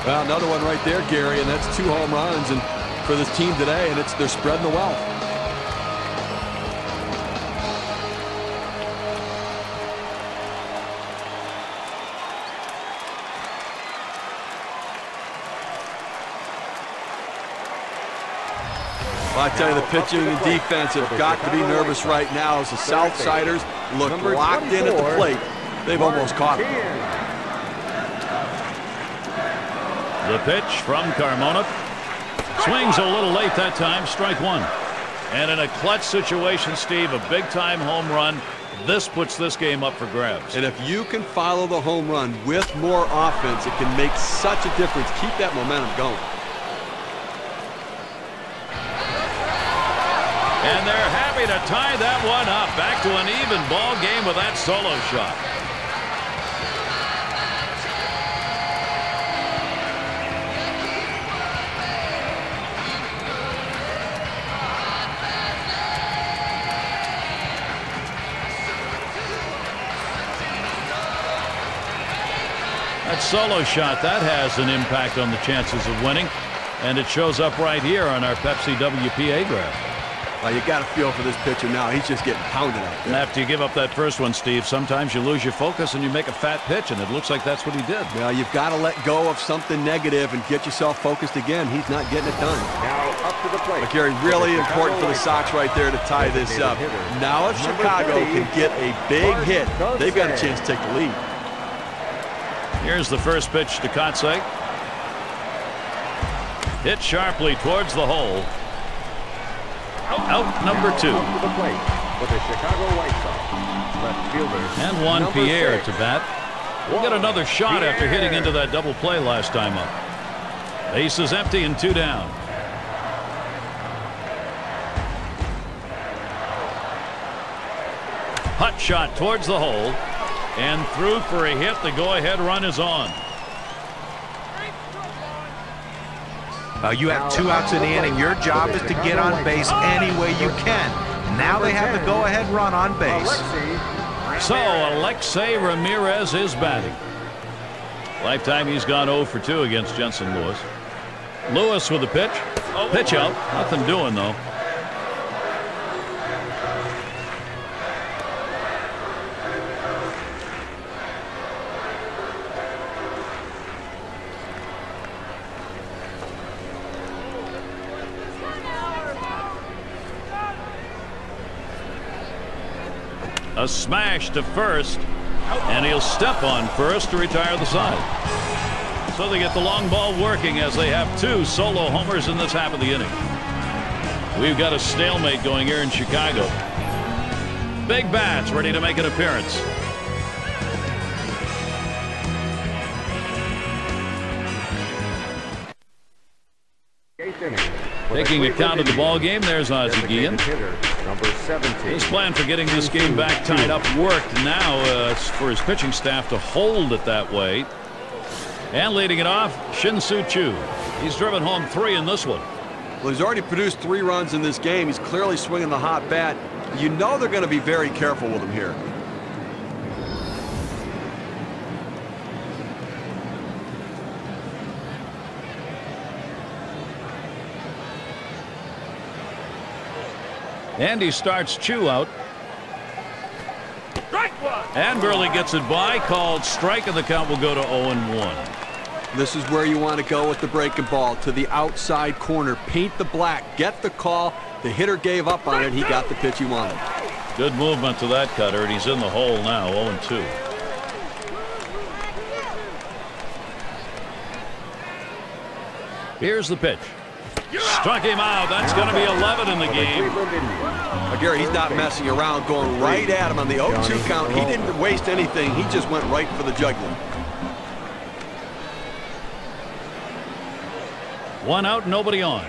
Well, another one right there, Gary, and that's two home runs and for this team today, and it's they're spreading the wealth. Well, I tell you, the pitching and defense have got to be nervous right now as the Southsiders look locked in at the plate. They've almost caught him. The pitch from Carmona. Swings a little late that time. Strike one. And in a clutch situation, Steve, a big-time home run. This puts this game up for grabs. And if you can follow the home run with more offense, it can make such a difference. Keep that momentum going. And they're happy to tie that one up. Back to an even ball game with that solo shot. Solo shot, that has an impact on the chances of winning. And it shows up right here on our Pepsi WPA graph. Well, you got to feel for this pitcher now. He's just getting pounded out And after you give up that first one, Steve, sometimes you lose your focus and you make a fat pitch, and it looks like that's what he did. Well, you've got to let go of something negative and get yourself focused again. He's not getting it done. Now up to the plate. But Gary, really important for the Sox right there to tie this up. Now, if Chicago can get a big hit, they've got a chance to take the lead. Here's the first pitch to Kotsay. Hit sharply towards the hole. Out number two. Up to the plate for the Chicago White Sox. Left fielder. And Juan number Pierre six. to bat. We'll get another shot after hitting into that double play last time up. Base is empty and two down. Hot shot towards the hole. And through for a hit. The go-ahead run is on. Uh, you have two outs in the inning. Your job is to get on base any way you can. Now they have the go-ahead run on base. So Alexei Ramirez is batting. Lifetime he's gone 0 for 2 against Jensen Lewis. Lewis with the pitch. Pitch out. Nothing doing though. A smash to first. And he'll step on first to retire the side. So they get the long ball working as they have two solo homers in this half of the inning. We've got a stalemate going here in Chicago. Big bats ready to make an appearance. Taking account of the ball game, there's Ozzie Guillen. Designated hitter, number 17. His plan for getting this game back tied up worked. Now uh, for his pitching staff to hold it that way. And leading it off, Shin-Soo Choo. He's driven home three in this one. Well, he's already produced three runs in this game. He's clearly swinging the hot bat. You know they're going to be very careful with him here. And he starts Choo out. And Buehrle gets it by, called strike, and the count will go to 0-1. This is where you want to go with the breaking ball to the outside corner. Paint the black. Get the call. The hitter gave up on it. He got the pitch he wanted. Good movement to that cutter, and he's in the hole now, 0-2. Here's the pitch. Struck him out. That's going to be 11 in the game. Cleveland Gary, he's not messing around, going right at him on the 0-2 count. He oh. didn't waste anything. He just went right for the jugular. One out, nobody on.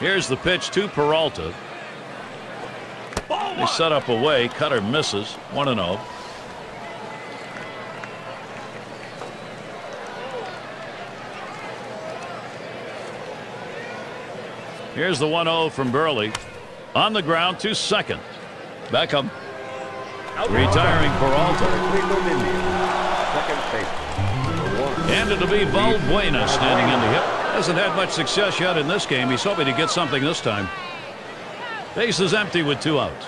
Here's the pitch to Peralta. They set up away. Cutter misses. 1 Here's the 1 0 from Buehrle. On the ground to second. Beckham. Retiring Peralta. And it'll be Valbuena standing in the hip. Hasn't had much success yet in this game. He's hoping to get something this time. Base is empty with two outs.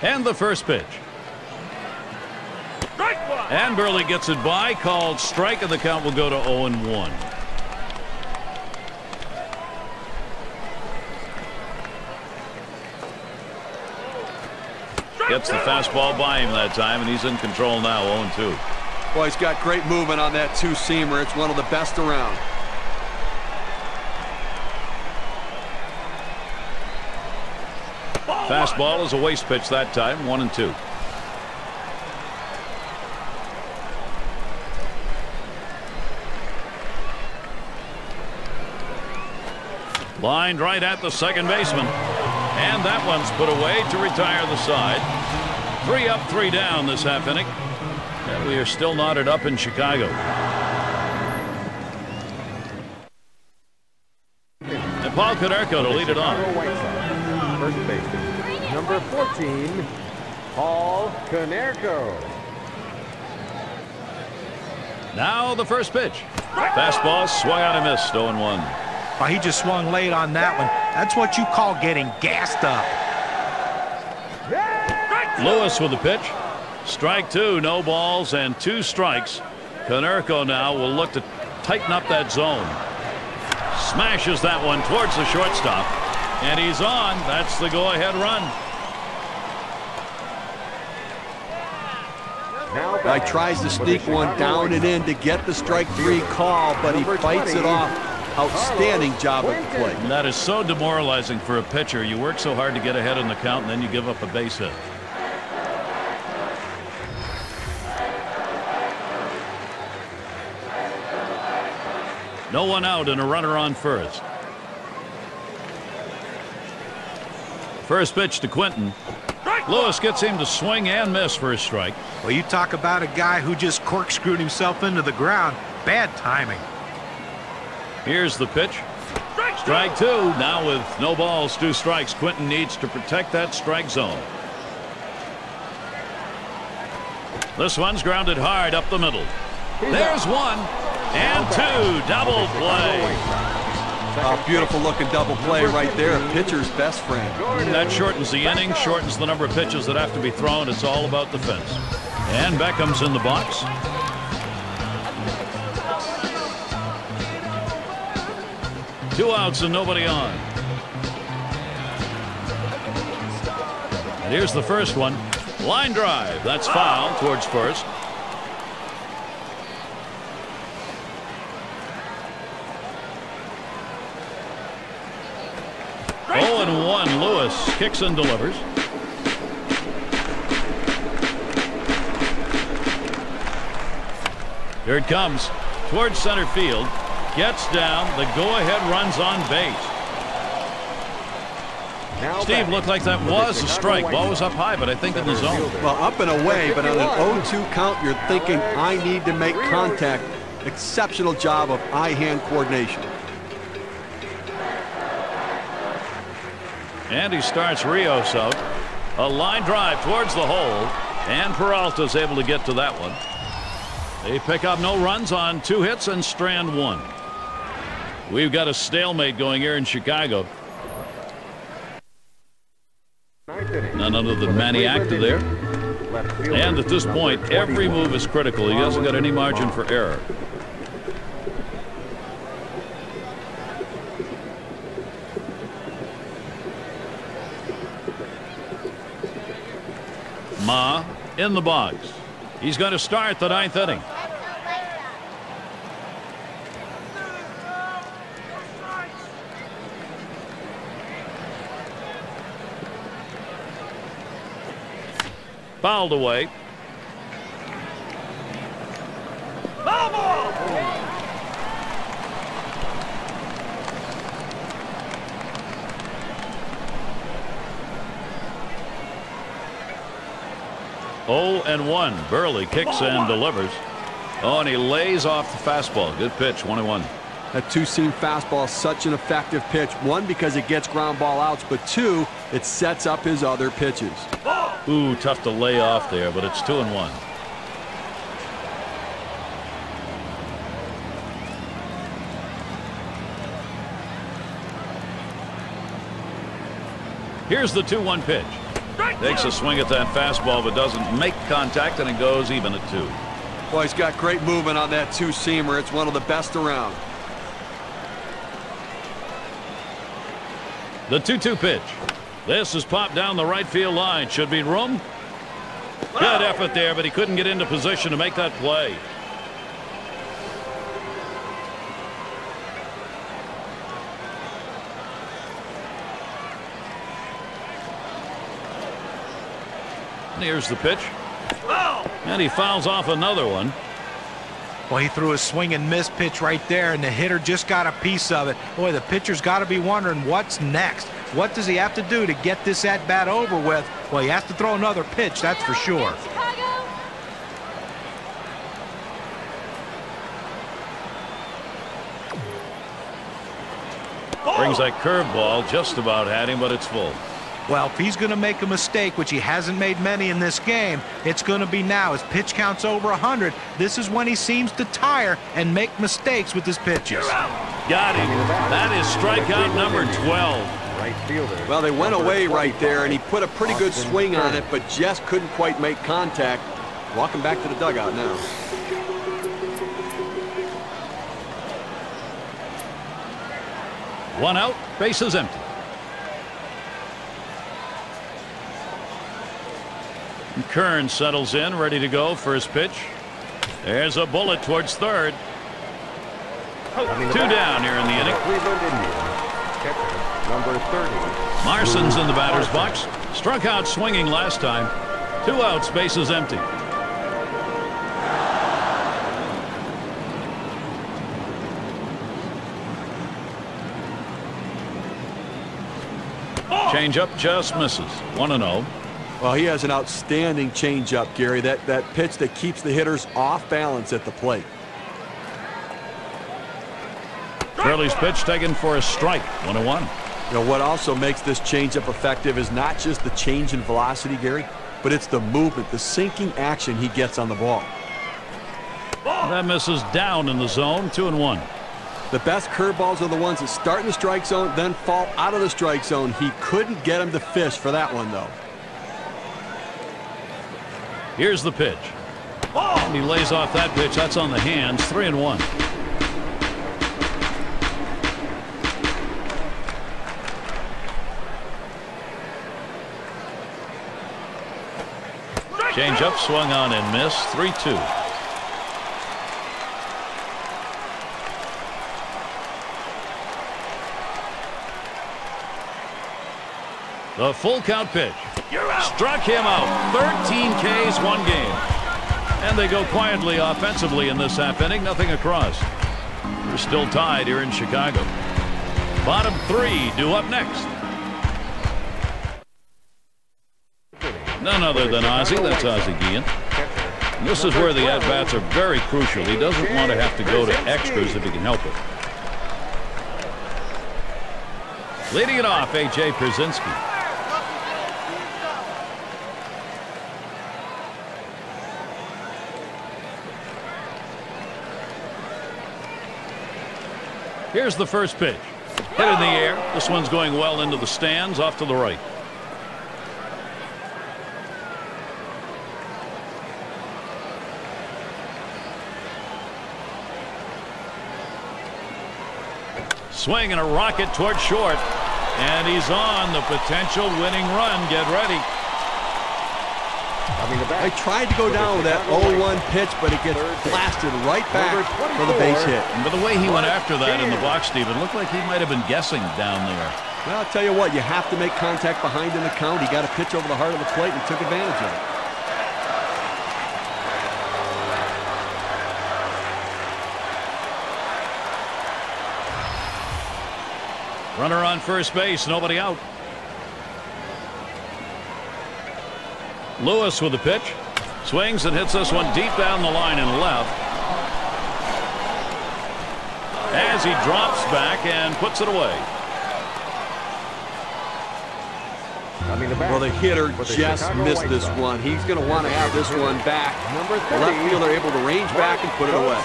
And the first pitch. And Buehrle gets it by, called strike, and the count will go to 0 and 1. Gets the fastball by him that time, and he's in control now, 0 2. Boy, he's got great movement on that two-seamer. It's one of the best around. Fastball is a waste pitch that time, one and two. Lined right at the second baseman. And that one's put away to retire the side. Three up, three down this half inning. And we are still knotted up in Chicago. And Paul Konerko to lead it on. First baseman, number 14, Paul Konerko. Now the first pitch. Fastball swung out and missed 0 1. Well, he just swung late on that one. That's what you call getting gassed up. Lewis with the pitch. Strike two, no balls and two strikes. Konerko now will look to tighten up that zone. Smashes that one towards the shortstop. And he's on. That's the go-ahead run. Guy tries to sneak one down and in to get the strike three call, but he fights it off. Outstanding job at the plate. That is so demoralizing for a pitcher. You work so hard to get ahead in the count, and then you give up a base hit. No one out and a runner on first. First pitch to Quentin. Lewis gets him to swing and miss for a strike. Well, you talk about a guy who just corkscrewed himself into the ground. Bad timing. Here's the pitch. Strike two. Now with no balls, two strikes, Quentin needs to protect that strike zone. This one's grounded hard up the middle. There's one and two. Double play. A beautiful looking double play right there. Pitcher's best friend. That shortens the inning, shortens the number of pitches that have to be thrown. It's all about defense. And Beckham's in the box. Two outs and nobody on. And here's the first one. Line drive. That's foul towards first. Oh and 1 kicks and delivers. Here it comes towards center field. Gets down. The go-ahead runs on base. Steve looked like that was a strike. Ball was up high, but I think in the zone. Well, up and away, but on an 0-2 count, you're thinking, I need to make contact. Exceptional job of eye-hand coordination. And he starts Rios out. A line drive towards the hole. And Peralta's able to get to that one. They pick up no runs on two hits and strand one. We've got a stalemate going here in Chicago. None other than Manny Acta there. And at this point, every move is critical. He hasn't got any margin for error. Ma in the box. He's going to start the ninth inning. Fouled away. 0 and 1. Buehrle kicks and delivers. Oh, and he lays off the fastball. Good pitch, 1 and 1. That two-seam fastball is such an effective pitch. One, because it gets ground ball outs, but two, it sets up his other pitches. Ooh, tough to lay off there, but it's 2 and 1. Here's the 2-1 pitch. Takes a swing at that fastball, but doesn't make contact, and it goes even at two. Boy, he's got great movement on that two-seamer. It's one of the best around. The 2-2 pitch. This is popped down the right field line. Should be room. Good effort there, but he couldn't get into position to make that play. Here's the pitch. And he fouls off another one. Well, he threw a swing and miss pitch right there, and the hitter just got a piece of it. Boy, the pitcher's got to be wondering what's next. What does he have to do to get this at bat over with? Well, he has to throw another pitch, that's for sure. Brings that curveball just about had him, but it's full. Well, if he's going to make a mistake, which he hasn't made many in this game, it's going to be now. His pitch count's over 100. This is when he seems to tire and make mistakes with his pitches. Got him. That is strikeout number 12. Right fielder. Well, they went away right there, and he put a pretty good swing on it, but just couldn't quite make contact. Walking back to the dugout now. One out, bases empty. Kearns settles in, ready to go for his pitch. There's a bullet towards third. Two down here in the inning. Cleveland Indians. Catcher, number 30. Marson's in the batter's box. Struck out swinging last time. Two outs, bases empty. Changeup just misses. 1 0. Well, he has an outstanding changeup, Gary. That, that pitch that keeps the hitters off balance at the plate. Curley's pitch taken for a strike. 1 1. You know, what also makes this changeup effective is not just the change in velocity, Gary, but it's the movement, the sinking action he gets on the ball. That misses down in the zone. 2 and 1. The best curveballs are the ones that start in the strike zone, then fall out of the strike zone. He couldn't get him to fish for that one, though. Here's the pitch. And he lays off that pitch. That's on the hands. 3 and 1. Change up, swung on and missed. 3 2. The full count pitch. Struck him out. 13 Ks, one game. And they go quietly offensively in this half inning. Nothing across. We're still tied here in Chicago. Bottom three due up next. None other than Ozzie. That's Ozzie Guillen. This is where the at-bats are very crucial. He doesn't want to have to go to extras if he can help it. Leading it off, A.J. Pierzynski. Here's the first pitch. Hit in the air. This one's going well into the stands off to the right. Swing and a rocket toward short. And he's on the potential winning run. Get ready. I tried to go down with that 0-1 pitch, but it gets blasted right back for the base hit. But the way he went after that in the box, Steve, it looked like he might have been guessing down there. Well, I'll tell you what, you have to make contact behind in the count. He got a pitch over the heart of the plate and took advantage of it. Runner on first base, nobody out. Lewis with the pitch. Swings and hits this one deep down the line and left. As he drops back and puts it away. Well, the hitter just missed this one. He's going to want to have this one back. The left fielder able to range back and put it away.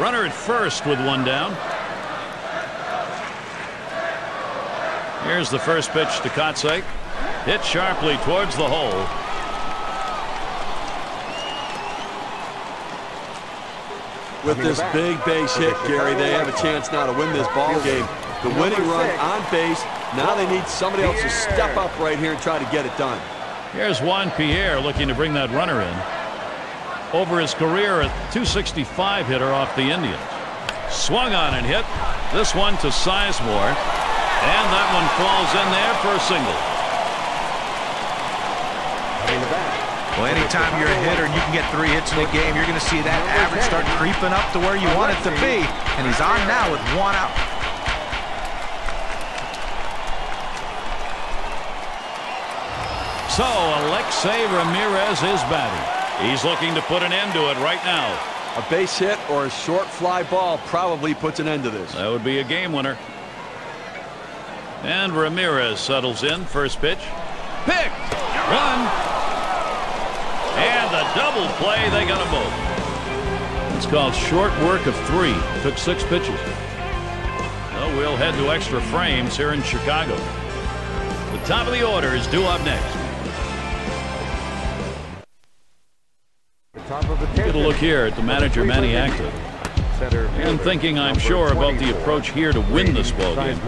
Runner at first with one down. Here's the first pitch to Kotsay. Hit sharply towards the hole. With this big base hit, Gary, they have a chance now to win this ball game. The winning run on base. Now they need somebody else to step up right here and try to get it done. Here's Juan Pierre looking to bring that runner in. Over his career, a 265 hitter off the Indians. Swung on and hit. This one to Sizemore. And that one falls in there for a single. Well, anytime you're a hitter and you can get three hits in a game, you're going to see that average start creeping up to where you want it to be. And he's on now with one out. So Alexei Ramirez is batting. He's looking to put an end to it right now. A base hit or a short fly ball probably puts an end to this. That would be a game winner. And Ramirez settles in. First pitch. Picked. Run. Double play. They got them both. It's called short work of three. Took six pitches. Well, we'll head to extra frames here in Chicago. The top of the order is due up next. Get a look here at the manager, Manny Acta. And thinking, I'm sure, about the approach here to win this ball game.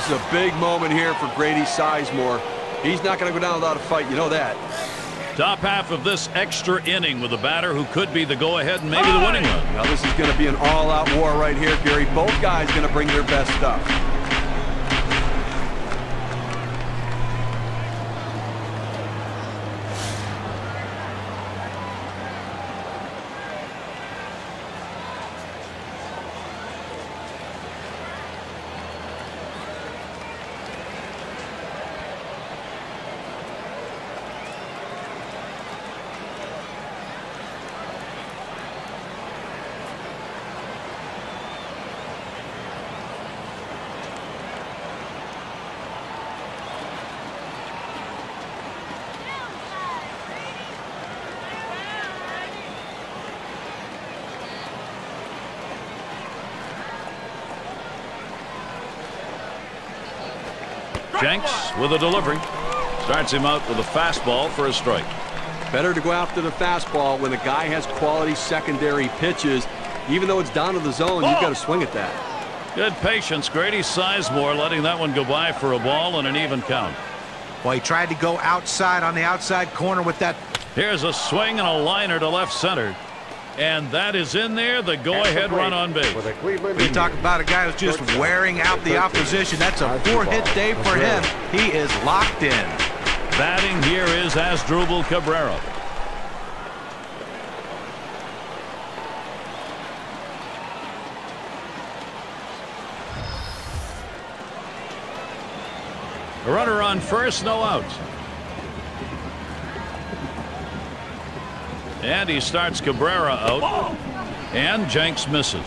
This is a big moment here for Grady Sizemore. He's not going to go down without a fight. You know that. Top half of this extra inning with a batter who could be the go-ahead and maybe the winning run. Now this is going to be an all-out war right here, Gary. Both guys going to bring their best stuff. Jenks with a delivery. Starts him out with a fastball for a strike. Better to go after the fastball when a guy has quality secondary pitches. Even though it's down to the zone, you've got to swing at that. Good patience. Grady Sizemore letting that one go by for a ball and an even count. Well, he tried to go outside on the outside corner with that. Here's a swing and a liner to left center. And that is in there, the go-ahead run on base. We talk about a guy who's just wearing out the opposition. That's a four-hit day for him. He is locked in. Batting here is Asdrubal Cabrera. A runner on first, no outs. And he starts Cabrera out. And Jenks misses.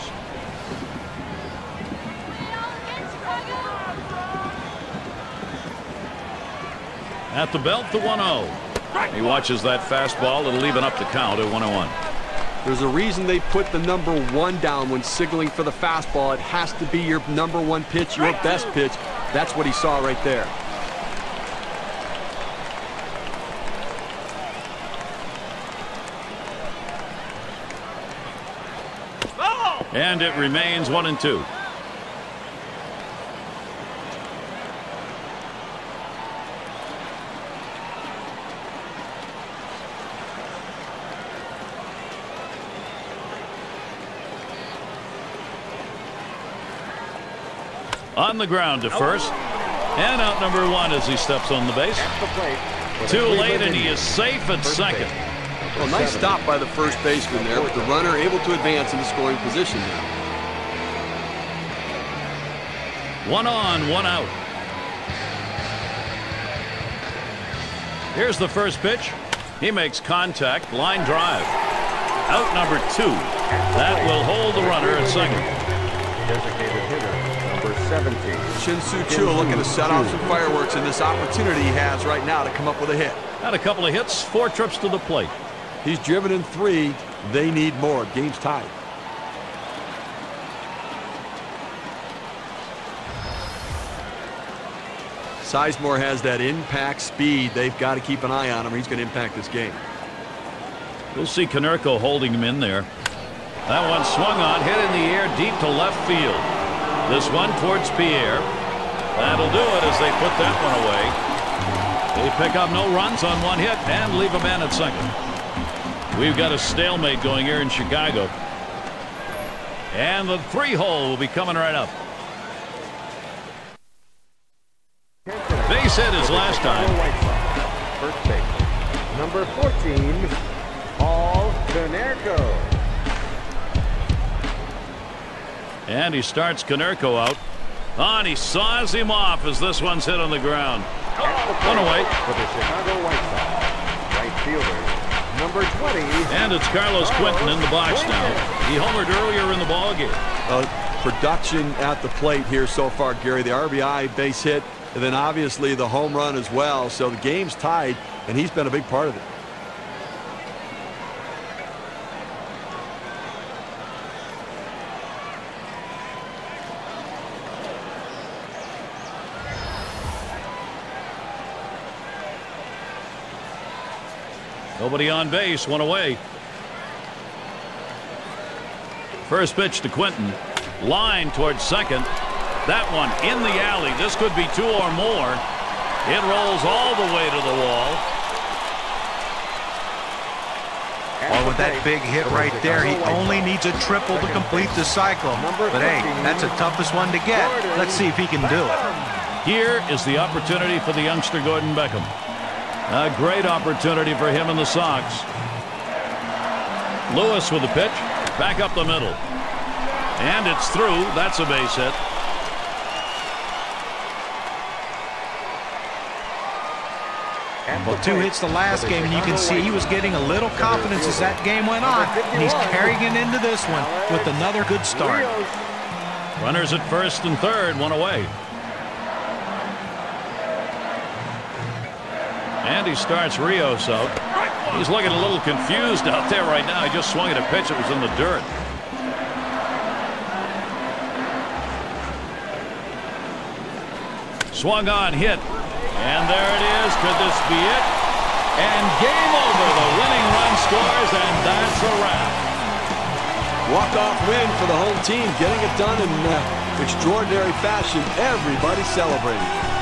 At the belt, the 1-0. He watches that fastball. It'll even up the count at 101. There's a reason they put the number one down when signaling for the fastball. It has to be your number one pitch, your best pitch. That's what he saw right there. And it remains one and two. On the ground to first. And out number one as he steps on the base. Too late, and he is safe at second. Well, nice stop by the first baseman there, with the runner able to advance into scoring position now. One on, one out. Here's the first pitch. He makes contact, line drive. Out number two. That will hold the runner at second. Designated hitter, number 17. Shin-Soo Choo looking to set off some fireworks in this opportunity he has right now to come up with a hit. Had a couple of hits, four trips to the plate. He's driven in three. They need more. Game's tied. Sizemore has that impact speed. They've got to keep an eye on him. He's going to impact this game. We'll see Konerko holding him in there. That one swung on, hit in the air deep to left field. This one towards Pierre. That'll do it as they put that one away. They pick up no runs on one hit and leave a man at second. We've got a stalemate going here in Chicago. And the three hole will be coming right up. Base hit his last time. First base. Number 14, Paul Konerko. And he starts Konerko out. On, he saws him off as this one's hit on the ground. One away. For the Chicago White Sox. Right fielder, number 20. And it's Carlos Quentin in the box now. He homered earlier in the ball game. Uh, production at the plate here so far, Gary. The RBI base hit, and then obviously the home run as well. So the game's tied, and he's been a big part of it. Nobody on base, one away. First pitch to Quentin. Line towards second. That one in the alley. This could be two or more. It rolls all the way to the wall. Well, with that big hit right there, he only needs a triple to complete the cycle. But hey, that's the toughest one to get. Let's see if he can do it. Here is the opportunity for the youngster Gordon Beckham. A great opportunity for him and the Sox. Lewis with the pitch. Back up the middle. And it's through. That's a base hit. Well, two hits the last game, and you can see he was getting a little confidence as that game went on, and he's carrying it into this one with another good start. Runners at first and third, one away. And he starts Rios out. He's looking a little confused out there right now. He just swung at a pitch that was in the dirt. Swung on, hit. And there it is. Could this be it? And game over. The winning run scores, and that's a wrap. Walk-off win for the home team, getting it done in uh, extraordinary fashion. Everybody celebrating.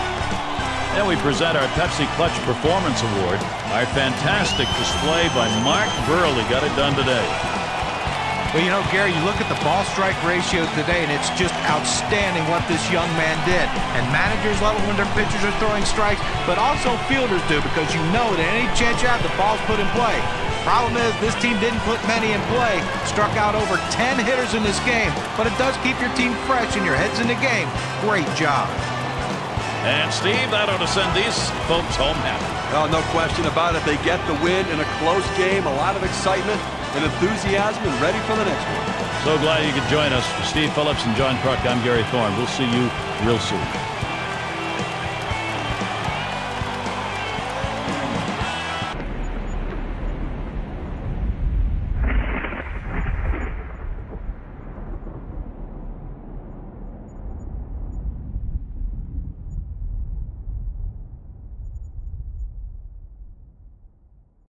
And we present our Pepsi Clutch Performance Award. Our fantastic display by Mark Buehrle got it done today. Well, you know, Gary, you look at the ball strike ratio today, and it's just outstanding what this young man did. And managers love it when their pitchers are throwing strikes, but also fielders do because you know that any chance you have, the ball's put in play. Problem is, this team didn't put many in play, struck out over 10 hitters in this game, but it does keep your team fresh and your head's in the game. Great job. And Steve, that ought to send these folks home happy. Oh, no question about it. They get the win in a close game, a lot of excitement and enthusiasm and ready for the next one. So glad you could join us. For Steve Phillips and John Kruk, I'm Gary Thorne. We'll see you real soon.